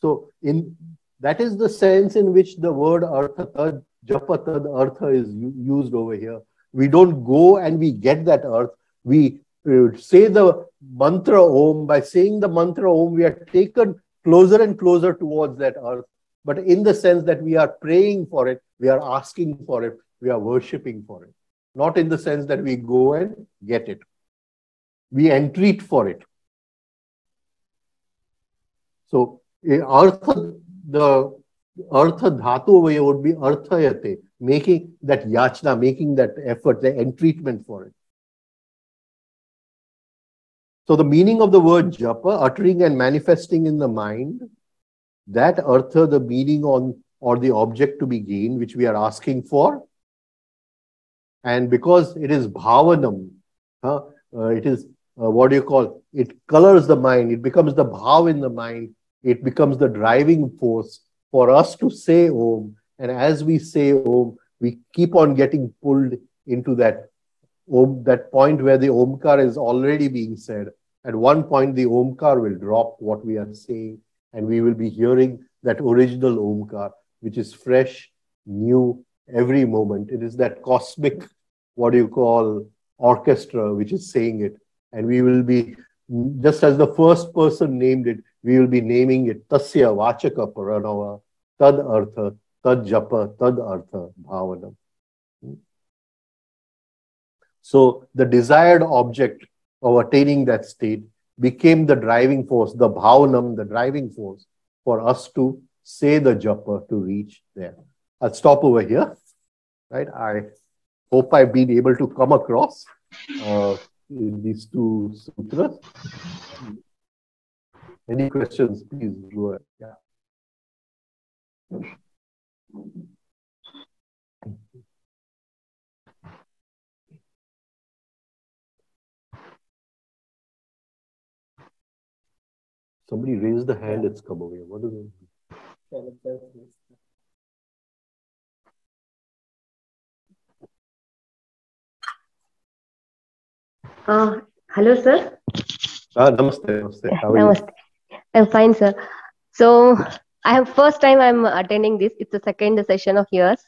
So, in that is the sense in which the word artha, japa tad artha is used over here. We don't go and we get that artha. We uh, say the mantra om. By saying the mantra om, we are taken closer and closer towards that artha. But in the sense that we are praying for it, we are asking for it, we are worshipping for it. Not in the sense that we go and get it. We entreat for it. So, eh, artha, the artha dhatu would be arthayate, making that yachna, making that effort, the entreatment for it. So the meaning of the word japa, uttering and manifesting in the mind, that artha, the meaning on or the object to be gained, which we are asking for. And because it is bhavanam, huh, uh, it is uh, what do you call? It colors the mind. It becomes the bhav in the mind. It becomes the driving force for us to say Om. And as we say Om, we keep on getting pulled into that Om, that point where the Omkar is already being said. At one point, the Omkar will drop what we are saying, and we will be hearing that original Omkar, which is fresh, new, every moment. It is that cosmic, what do you call, orchestra, which is saying it. And we will be, just as the first person named it, we will be naming it Tasya Vachaka Paranava, Tad Artha, Tad Japa, Tad Artha Bhavanam. So the desired object of attaining that state became the driving force, the bhavanam, the driving force for us to say the japa to reach there. I'll stop over here. Right? I hope I've been able to come across uh, these two sutras. Any questions, please go ahead. Yeah. Somebody raised the hand, it's come away. What is it? Uh, hello, sir. Ah, namaste, namaste. How are namaste. You? I'm fine, sir. So, I have first time I'm attending this. It's the second session of yours.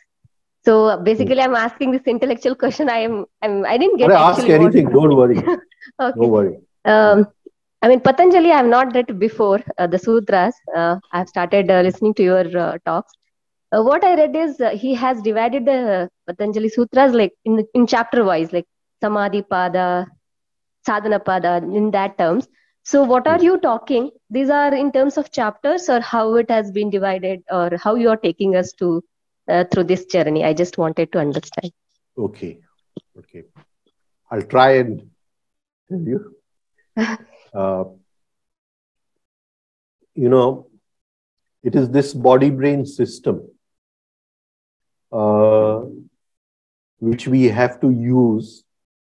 So basically, I'm asking this intellectual question. I am, I'm, I didn't get. Ask anything. Don't worry. okay. Don't worry. Um, I mean, Patanjali, I have not read before uh, the sutras. Uh, I have started uh, listening to your uh, talks. Uh, what I read is uh, he has divided the Patanjali sutras like in in chapter wise, like Samadhi Pada, Sadhana Pada, in that terms. So, what are you talking? These are in terms of chapters, or how it has been divided, or how you are taking us to through this journey. I just wanted to understand. Okay, okay. I'll try and tell you. uh, you know, it is this body brain system uh, which we have to use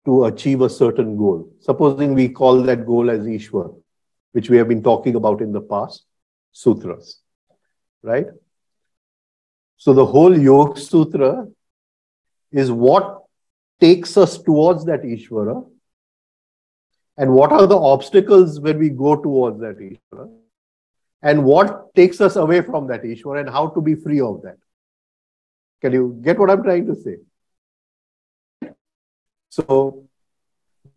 to achieve a certain goal. Supposing we call that goal as Ishwar, which we have been talking about in the past, sutras, right? So the whole Yoga Sutra is what takes us towards that Ishvara and what are the obstacles when we go towards that Ishvara? And what takes us away from that Ishvara and how to be free of that? Can you get what I'm trying to say? So,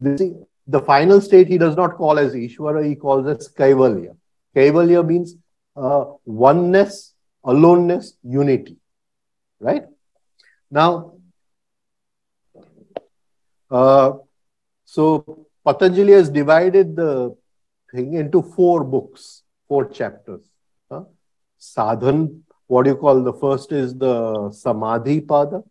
this, the final state he does not call as Ishvara, he calls as Kaivalya. Kaivalya means uh, oneness, aloneness, unity. Right? Now, Uh, so Patanjali has divided the thing into four books, four chapters. Huh? Sadhan, what do you call the first is the Samadhi Pada,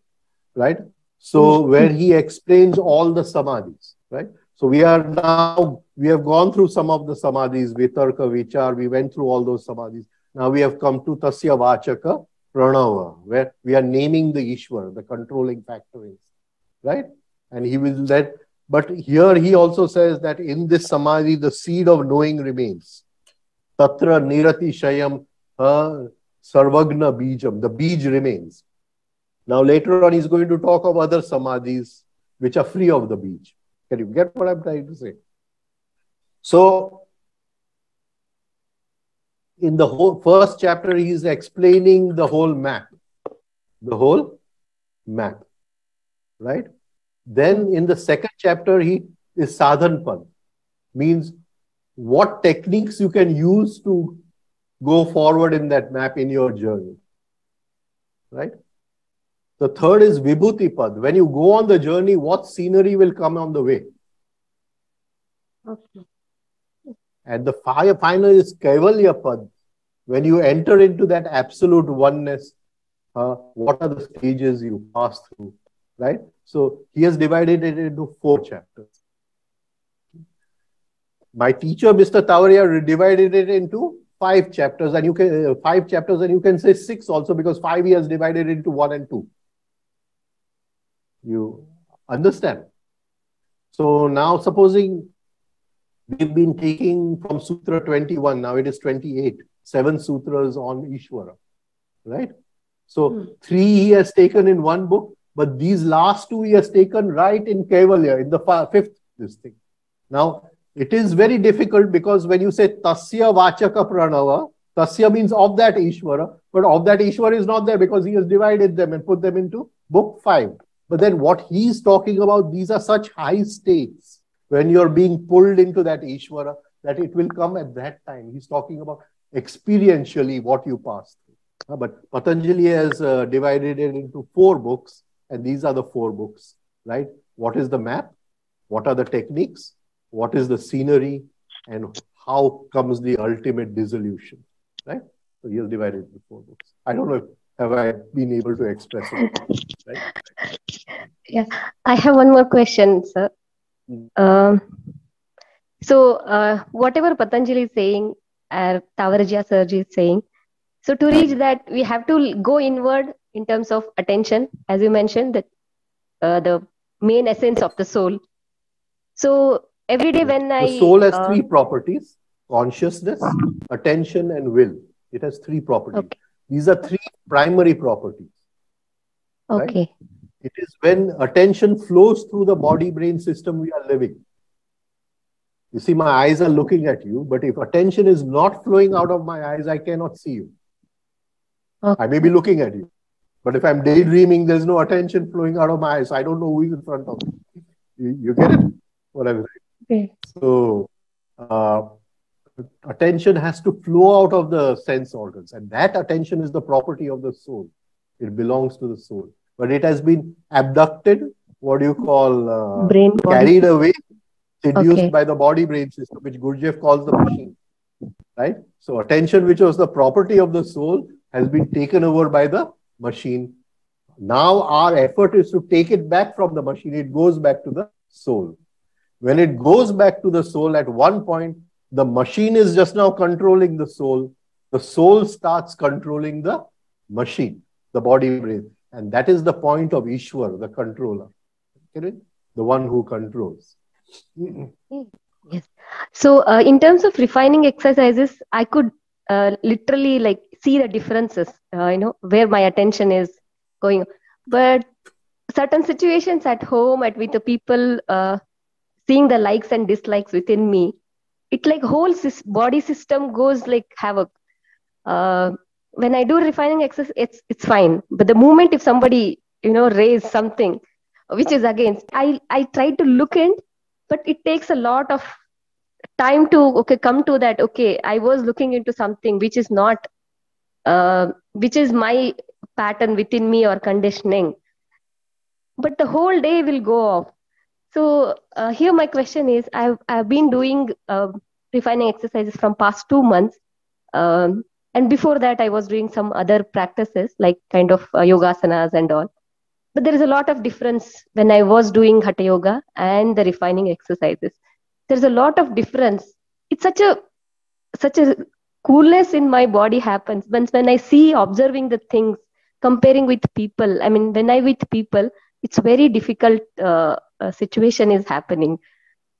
right? So mm-hmm. where he explains all the samadhis, right? So we are now, we have gone through some of the samadhis, Vitarka, Vichar, we went through all those samadhis. Now we have come to Tasya Vachaka Pranava, where we are naming the Ishwar, the controlling factor is, right? And he will let, but here he also says that in this samadhi, the seed of knowing remains. Tatra Nirati Shayam Sarvagna Bijam, the bij remains. Now later on, he's going to talk of other samadhis which are free of the bij. Can you get what I'm trying to say? So, in the whole first chapter, he is explaining the whole map. The whole map. Right? Then in the second chapter, he is sadhan means what techniques you can use to go forward in that map in your journey. Right? The third is vibhuti pad. When you go on the journey, what scenery will come on the way? Okay. And the fire final is Kaivalya Pad. When you enter into that absolute oneness, uh, what are the stages you pass through? Right? So he has divided it into four chapters. My teacher, Mr. Tavaria, divided it into five chapters, and you can uh, five chapters, and you can say six also because five he has divided into one and two. You understand? So now, supposing We've been taking from Sutra 21, now it is 28, seven sutras on Ishvara, right? So hmm. three he has taken in one book, but these last two years taken right in Kaivalya, in the fifth, this thing. Now, it is very difficult because when you say Tasya Vachaka Pranava, Tasya means of that Ishvara, but of that Ishvara is not there because he has divided them and put them into book five. But then what he's talking about, these are such high states when you're being pulled into that Ishvara, that it will come at that time. He's talking about experientially what you pass through. But Patanjali has uh, divided it into four books, and these are the four books, right? What is the map? What are the techniques? What is the scenery? And how comes the ultimate dissolution, right? So he has divided into four books. I don't know if have I been able to express it, right? Yeah, I have one more question, sir. Um, so, uh, whatever Patanjali is saying, or Tavaraja Sarji is saying, so to reach that, we have to go inward in terms of attention, as you mentioned, that uh, the main essence of the soul. So every day when I the soul has uh, three properties: consciousness, attention, and will. It has three properties. Okay. These are three primary properties. Okay. Right? It is when attention flows through the body brain system we are living. You see, my eyes are looking at you, but if attention is not flowing out of my eyes, I cannot see you. Okay. I may be looking at you, but if I'm daydreaming, there's no attention flowing out of my eyes. I don't know who is in front of me. You, you get it? What I'm saying? Okay. So, uh, attention has to flow out of the sense organs, and that attention is the property of the soul. It belongs to the soul but it has been abducted, what do you call, uh, brain carried away, seduced okay. by the body brain system, which Gurdjieff calls the machine. Right? So, attention, which was the property of the soul, has been taken over by the machine. Now, our effort is to take it back from the machine, it goes back to the soul. When it goes back to the soul, at one point, the machine is just now controlling the soul. The soul starts controlling the machine, the body brain. And that is the point of Ishwar, the controller, the one who controls. Yes. So, uh, in terms of refining exercises, I could uh, literally like see the differences, uh, you know, where my attention is going. But certain situations at home, at with the people, uh, seeing the likes and dislikes within me, it like whole body system goes like havoc. Uh, when I do refining exercise, it's it's fine. But the moment if somebody you know raise something which is against, I I try to look in, but it takes a lot of time to okay come to that. Okay, I was looking into something which is not, uh, which is my pattern within me or conditioning. But the whole day will go off. So uh, here my question is, I've I've been doing uh, refining exercises from past two months, um, and before that I was doing some other practices like kind of uh, yogasanas and all. But there is a lot of difference when I was doing hatha yoga and the refining exercises. There's a lot of difference. It's such a such a coolness in my body happens when when I see observing the things, comparing with people. I mean, when I with people, it's very difficult uh, situation is happening.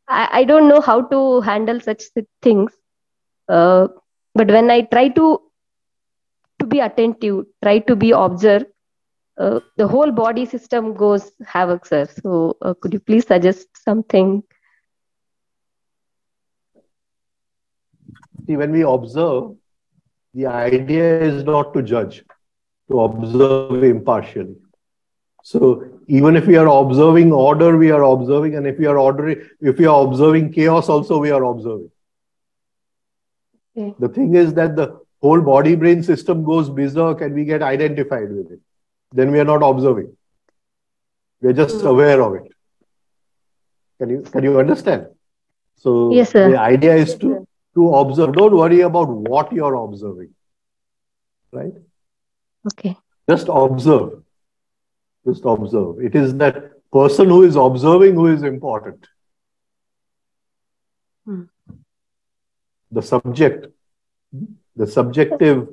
I, I don't know how to handle such things. Uh, but when I try to to be attentive, try to be observe, uh, the whole body system goes havoc, sir. So uh, could you please suggest something? See, when we observe, the idea is not to judge, to observe impartially. So even if we are observing order, we are observing, and if we are ordering, if we are observing chaos, also we are observing. Okay. The thing is that the whole body brain system goes berserk and we get identified with it. Then we are not observing. We are just hmm. aware of it. Can you can you understand? So yes, the idea is to to observe. Don't worry about what you're observing. Right? Okay. Just observe just observe. It is that person who is observing who is important. Hmm. The subject, the subjective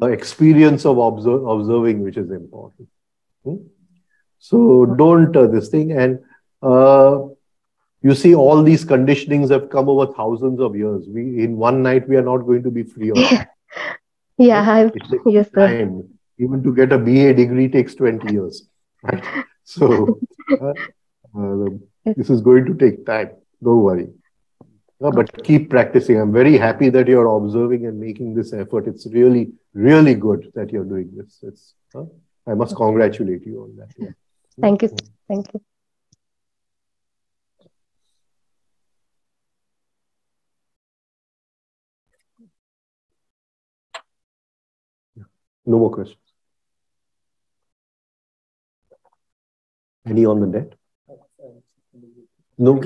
uh, experience of observe, observing, which is important. Hmm? So don't uh, this thing. And uh, you see, all these conditionings have come over thousands of years. We in one night we are not going to be free of. Yeah, yeah yes, sir. Time. Even to get a BA degree takes twenty years. Right? So uh, uh, this is going to take time. Don't worry. Uh, but keep practicing. I'm very happy that you're observing and making this effort. It's really, really good that you're doing this. It's, uh, I must congratulate you on that. Yeah. Thank you. Thank you. No more questions. Any on the net? No.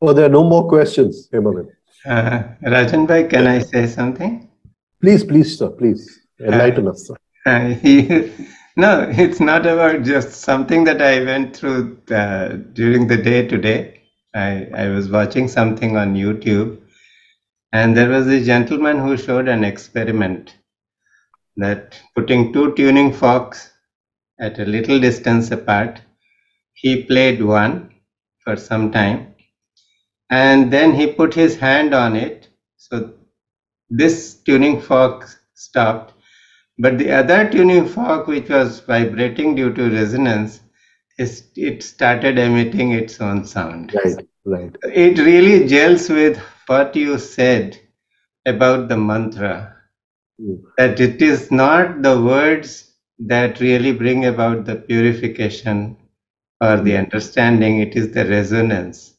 Oh, there are no more questions, Hemavan. Uh, Rajen Bhai, can I say something? Please, please, sir, please. Enlighten uh, us, sir. Uh, he, no, it's not about just something that I went through uh, during the day today. I, I was watching something on YouTube, and there was a gentleman who showed an experiment that putting two tuning forks at a little distance apart, he played one for some time, and then he put his hand on it. So this tuning fork stopped but the other tuning fork, which was vibrating due to resonance, is, it started emitting its own sound. Right, right. It really gels with what you said about the mantra. Mm. That it is not the words that really bring about the purification or the hmm. understanding, it is the resonance.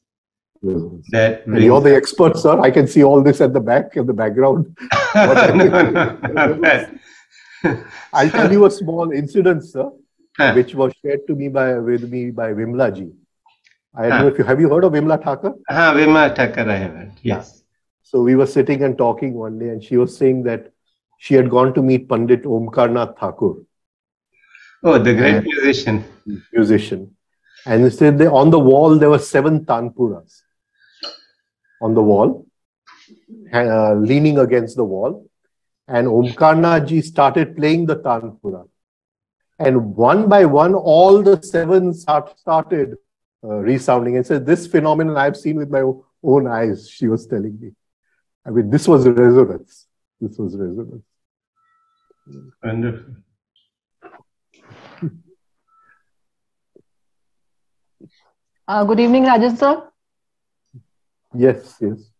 That you're the expert, sir. I can see all this at the back, in the background. no, I'll tell you a small incident, sir, huh. which was shared to me by with me by Vimla ji. I don't huh. know if you have you heard of Vimla Thakar? Ah, Vimla Thakar, I haven't. Yes. So we were sitting and talking one day, and she was saying that she had gone to meet Pandit Omkarnath Thakur. Oh, the great musician. Musician. And instead, they, on the wall, there were seven tanpuras on the wall, uh, leaning against the wall and Omkarnath ji started playing the Tanpura. And one by one, all the seven start, started uh, resounding and said, This phenomenon I've seen with my own eyes, she was telling me. I mean, this was resonance. This was resonance. Wonderful. Uh, good evening, Rajen sir. Yes, yes.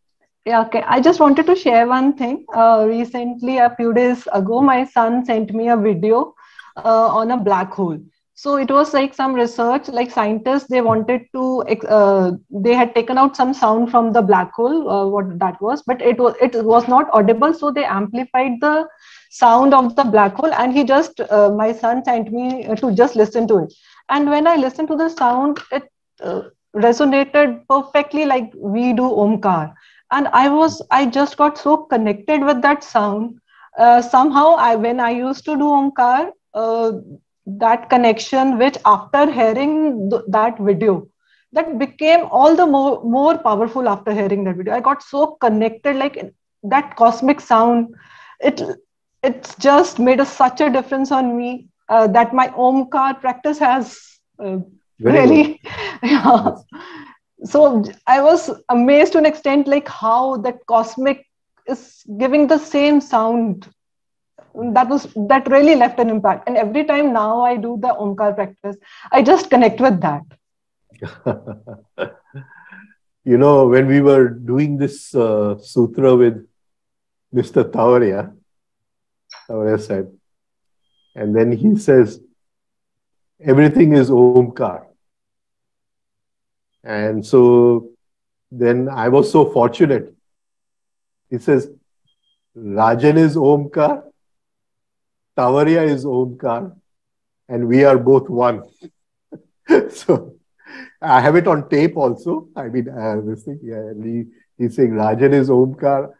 Yeah, okay. I just wanted to share one thing. Uh, recently, a few days ago, my son sent me a video uh, on a black hole. So it was like some research, like scientists, they wanted to, uh, they had taken out some sound from the black hole, uh, what that was, but it was it was not audible. So they amplified the sound of the black hole, and he just, uh, my son sent me to just listen to it. And when I listened to the sound, it uh, resonated perfectly like we do Omkar. And I was, I just got so connected with that sound. Uh, somehow, I when I used to do Omkar, uh, that connection which after hearing th- that video that became all the more more powerful after hearing that video i got so connected like that cosmic sound it it's just made a, such a difference on me uh, that my omkar practice has uh, really? Yeah. so i was amazed to an extent like how that cosmic is giving the same sound. That was that really left an impact. And every time now i do the omkar practice i just connect with that. You know when we were doing this uh, sutra with mr Tavaria Tavaria said and then he says everything is omkar and so then i was so fortunate he says Rajen is omkar Tavaria is Omkar, and we are both one. so I have it on tape also. I mean, uh, this thing, yeah, he, he's saying Rajen is Omkar,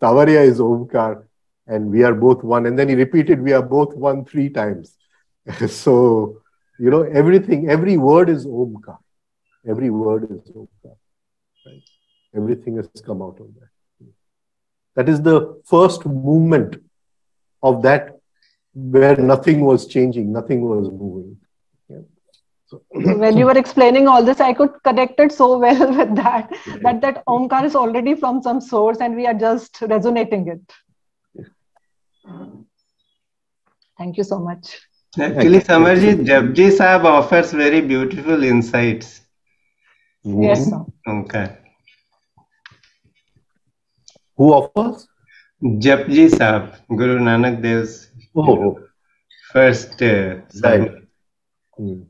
Tavaria is Omkar, and we are both one. And then he repeated, we are both one three times. so, you know, everything, every word is Omkar. Every word is Omkar. Right? Everything has come out of that. That is the first movement of that where nothing was changing, nothing was moving. Yeah. So, when you were explaining all this, I could connect it so well with that, yeah. that that Omkar is already from some source and we are just resonating it. Yeah. Thank you so much. Actually, Samarji, Japji Saab offers very beautiful insights. Mm-hmm. Yes, sir. Okay. Who offers? Japji Saab, Guru Nanak Dev's Oh, first uh, right. Hmm.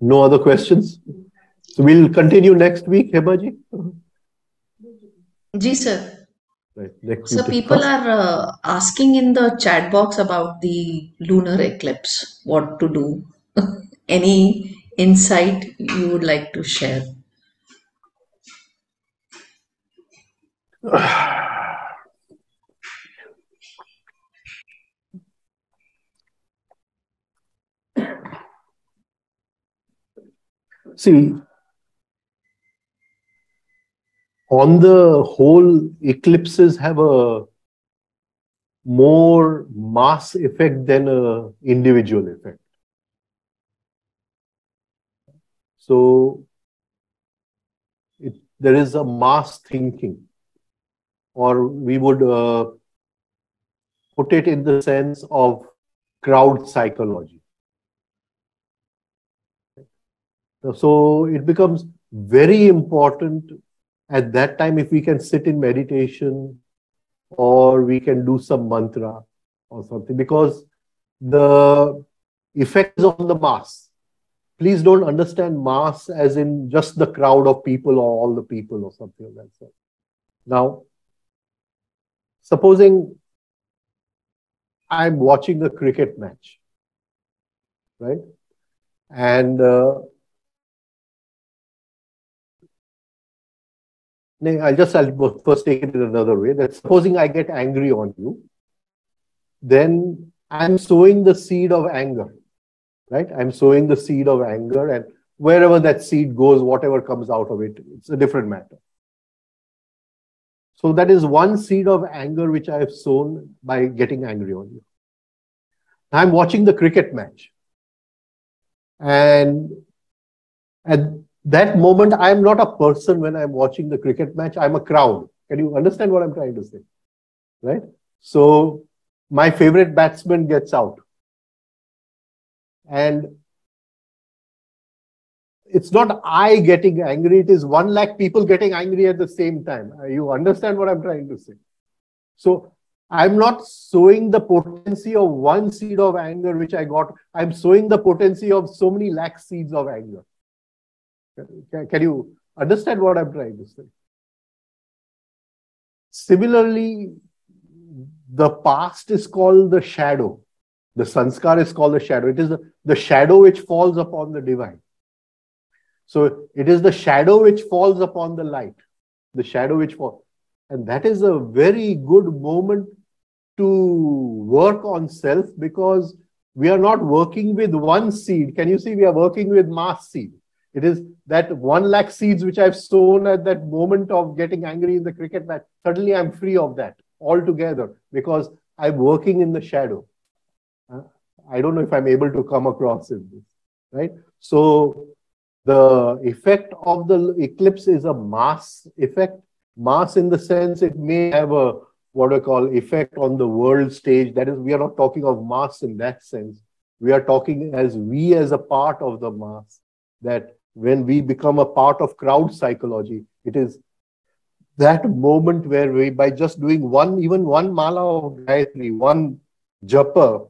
No other questions? So we'll continue next week, Hebaji. Ji, sir. Right. Next so people are uh, asking in the chat box about the lunar eclipse, what to do. Any insight you would like to share? See, on the whole, eclipses have a more mass effect than a individual effect. So it, there is a mass thinking, or we would uh, put it in the sense of crowd psychology. So it becomes very important at that time if we can sit in meditation or we can do some mantra or something because the effects on the mass please don't understand mass as in just the crowd of people or all the people or something like that. Now, supposing I'm watching a cricket match, right? And uh, I'll just I'll first take it in another way. That supposing I get angry on you, then I'm sowing the seed of anger right? I'm sowing the seed of anger, and wherever that seed goes, whatever comes out of it, it's a different matter. So that is one seed of anger which I have sown by getting angry on you. I'm watching the cricket match. And at that moment, I'm not a person when I'm watching the cricket match, I'm a crowd. Can you understand what I'm trying to say? Right? So my favorite batsman gets out. And it's not I getting angry, it is one lakh people getting angry at the same time. Uh, You understand what I'm trying to say? So I'm not sowing the potency of one seed of anger which I got. I'm sowing the potency of so many lakh seeds of anger. Can, you understand what I'm trying to say? Similarly, the past is called the shadow. The sanskar is called the shadow. It is the, the shadow which falls upon the divine. So it is the shadow which falls upon the light, the shadow which falls. And that is a very good moment to work on self because we are not working with one seed. Can you see we are working with mass seed? It is that one lakh seeds which I've sown at that moment of getting angry in the cricket match. Suddenly I'm free of that altogether because I'm working in the shadow. Uh, I don't know if I'm able to come across in this, right? So the effect of the eclipse is a mass effect. Mass in the sense it may have a what I call effect on the world stage. That is, we are not talking of mass in that sense. We are talking as we as a part of the mass. That when we become a part of crowd psychology, it is that moment where we, by just doing one, even one mala of Gayatri, one japa,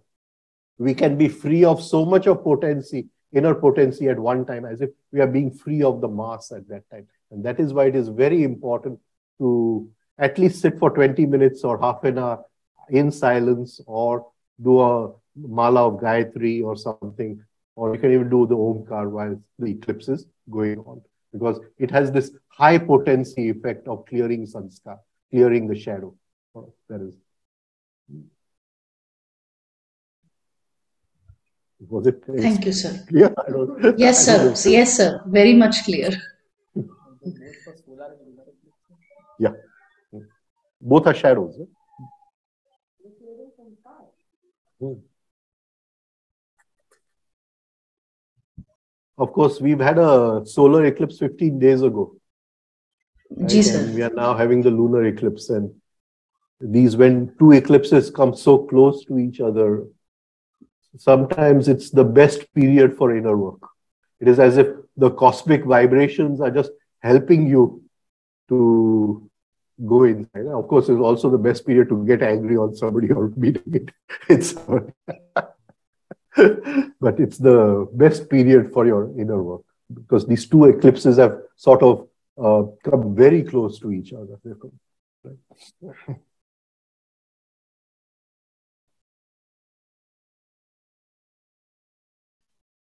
we can be free of so much of potency, inner potency at one time, as if we are being free of the mass at that time. And that is why it is very important to at least sit for 20 minutes or half an hour in silence or do a mala of Gayatri or something. Or you can even do the Omkar while the eclipse is going on because it has this high potency effect of clearing sanskar, clearing the shadow. That is. Was it? Thank you, sir. Yeah, I don't, Yes, I sir. don't know. Yes, sir. Very much clear. Yeah. Both are shadows. eh? Hmm. Of course, we've had a solar eclipse 15 days ago. right? And we are now having the lunar eclipse. And these, when two eclipses come so close to each other, sometimes it's the best period for inner work. It is as if the cosmic vibrations are just helping you to go inside. Of course, it's also the best period to get angry on somebody or beating it. It's but it's the best period for your inner work because these two eclipses have sort of uh, come very close to each other.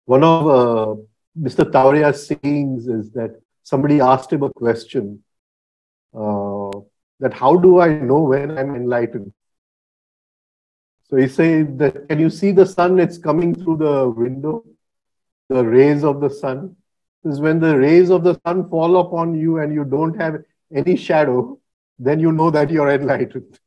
One of uh, Mr. Tavaria's sayings is that somebody asked him a question uh, that how do I know when I'm enlightened? So he said that can you see the sun? It's coming through the window, the rays of the sun. Is when the rays of the sun fall upon you and you don't have any shadow, then you know that you're enlightened.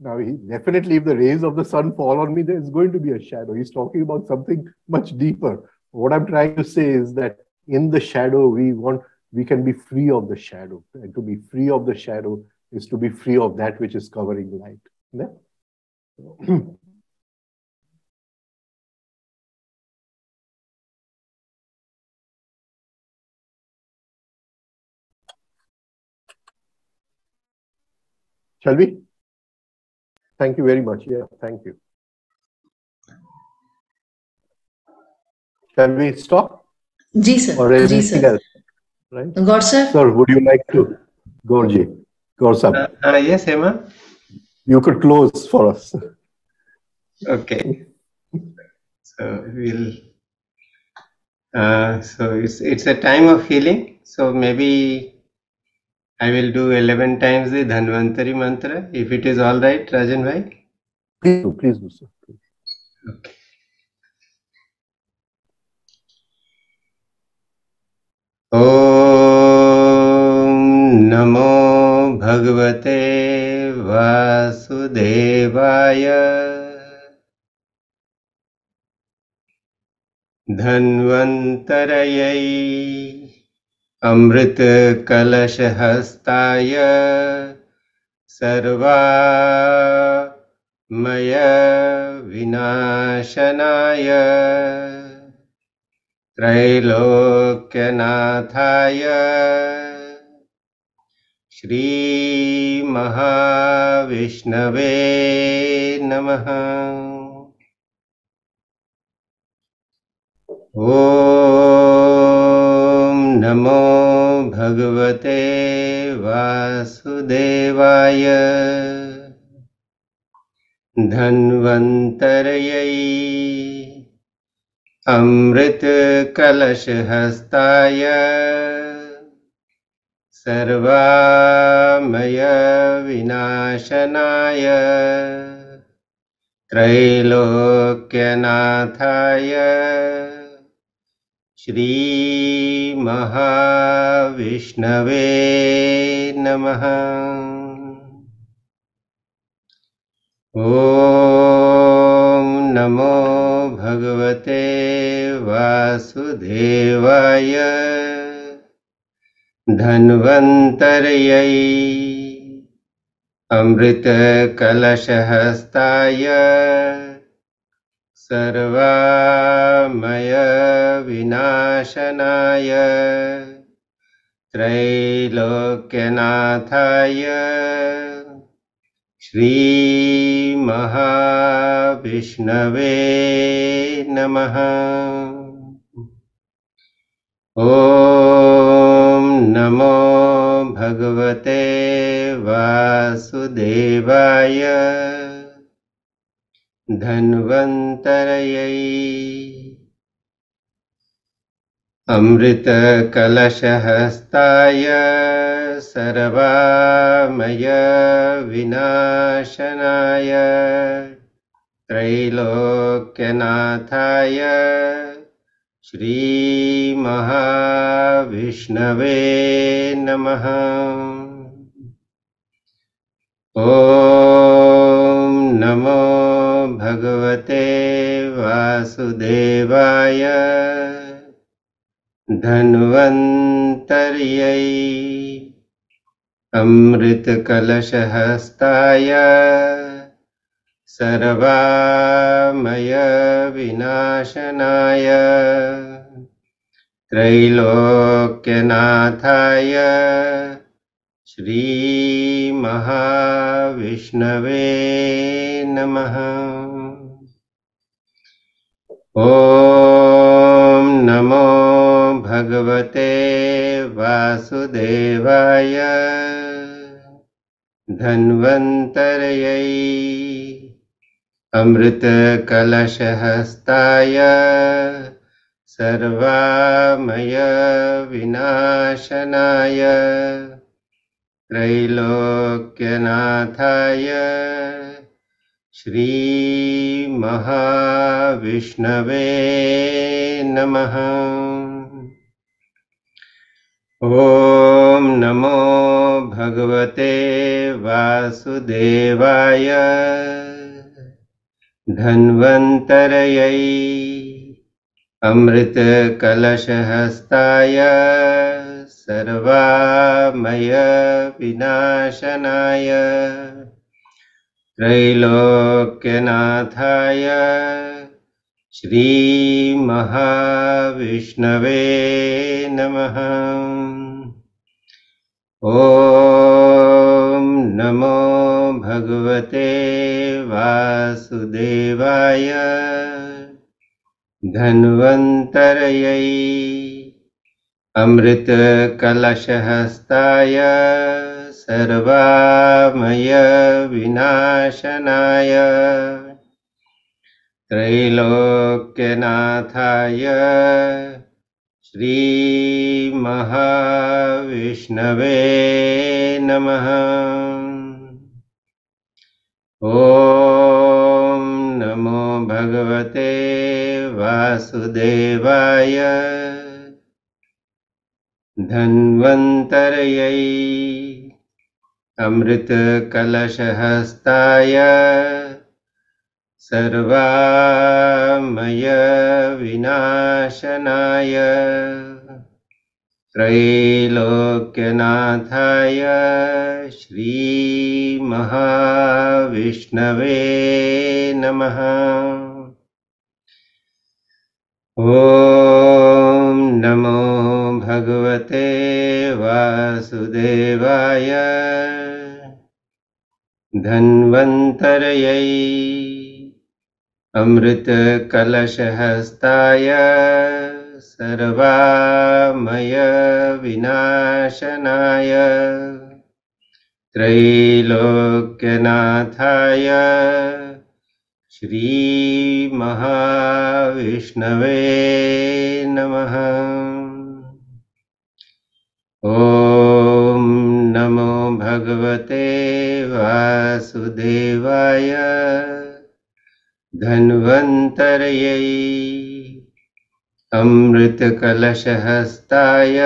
Now, he, definitely, if the rays of the sun fall on me, there's going to be a shadow. He's talking about something much deeper. What I'm trying to say is that in the shadow, we want we can be free of the shadow, and to be free of the shadow is to be free of that which is covering light. Yeah? Shall we? Thank you very much. Yeah, thank you. Shall we stop Ji, sir. or Ji, anything sir. else? Right? God, sir. Sir, would you like to? Gorji, Gorsab, Uh, uh, yes, Emma you could close for us. Okay. So we'll. Uh, so it's it's a time of healing. So maybe I will do eleven times the Dhanvantari mantra if it is all right, Rajen bhai. Please do, please do, sir. Okay. ॐ नमो भगवते वासुदेवाय। धन्वन्तरयै अमृतकलशहस्ताय सर्वामय विनाशनाय त्रैलोक्यनाथाय श्रीमहाविष्णवे नमः। ॐ नमो भगवते वासुदेवाय। धन्वन्तरयै अमृतकलशहस्ताय। सर्वामयविनाशनाय त्रैलोक्यनाथाय श्रीमहाविष्णवे नमः। ॐ नमो भगवते वासुदेवाय। धन्वन्तर्यै अमृतकलशहस्ताय सर्वामयविनाशनाय त्रैलोक्यनाथाय श्रीमहाविष्णवे नमः। ॐ नमो भगवते वासुदेवाय। धन्वन्तरयै। अमृतकलशहस्ताय सर्वामयविनाशनाय त्रैलोक्यनाथाय श्रीमहाविष्णवे नमः। ॐ नमो भगवते वासुदेवाय धन्वन्तर्यै अमृतकलशहस्ताय सर्वामयविनाशनाय त्रैलोक्यनाथाय श्रीमहाविष्णवे नमः। ॐ नमो भगवते वासुदेवाय। धन्वन्तर्यै अमृतकलशहस्ताय सर्वामयविनाशनाय त्रैलोक्यनाथाय श्रीमहाविष्णवे नमः। ॐ नमो भगवते वासुदेवाय धन्वन्तरयै। अमृतकलशहस्ताय सर्वामयविनाशनाय। त्रैलोक्यनाथाय श्रीमहाविष्णवे नमः। ॐ नमो भगवते वासुदेवाय। धन्वन्तर्यै अमृतकलशहस्ताय सर्वामयविनाशनाय। त्रैलोक्यनाथाय श्रीमहाविष्णवे नमः। ॐ नमो भगवते वासुदेवाय। धन्वन्तर्यै अमृतकलशहस्ताय। सर्वामयविनाशनाय त्रैलोक्यनाथाय श्रीमहाविष्णवे नमः। ॐ भगवते वासुदेवाय धन्वन्तरयै अमृतकलशहस्ताय सर्वामयविनाशनाय। त्रैलोक्यनाथाय। श्रीमहाविष्णवे नमः। ॐ नमो भगवते वासुदेवाय। धन्वन्तरयै अमृतकलशहस्ताय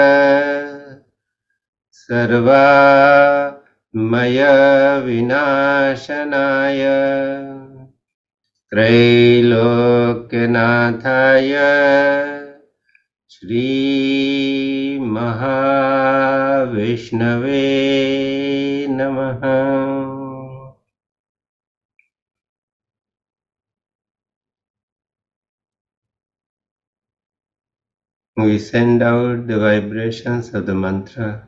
सर्वामयविनाशनाय त्रैलोक्यनाथाय श्रीमहाविष्णवे नमः। we send out the vibrations of the mantra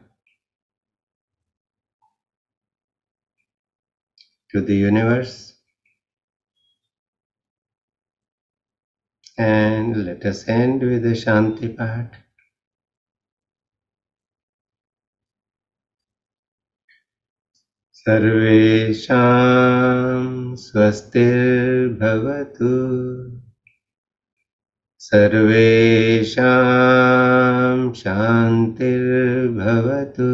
to the universe and let us end with the Shanti part. सर्वेषां स्वस्तिर्भवतु सर्वेषां शान्तिर्भवतु।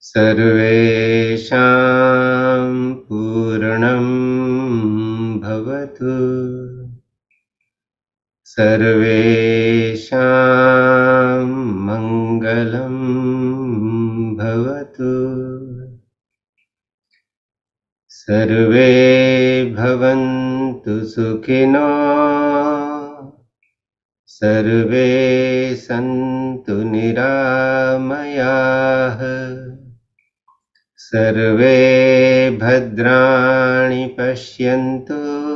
सर्वेषां पूर्णं भवतु। सर्वेषां मङ्गलं भवतु। सर्वे सुखिनो सर्वे सन्तु निरामयाः। सर्वे भद्राणि पश्यन्तु।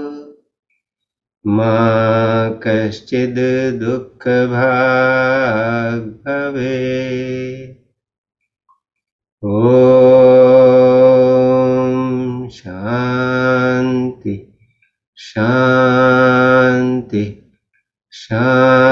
मा कश्चिद् दुःखभाग् भवेत्। ॐ शान्ति शा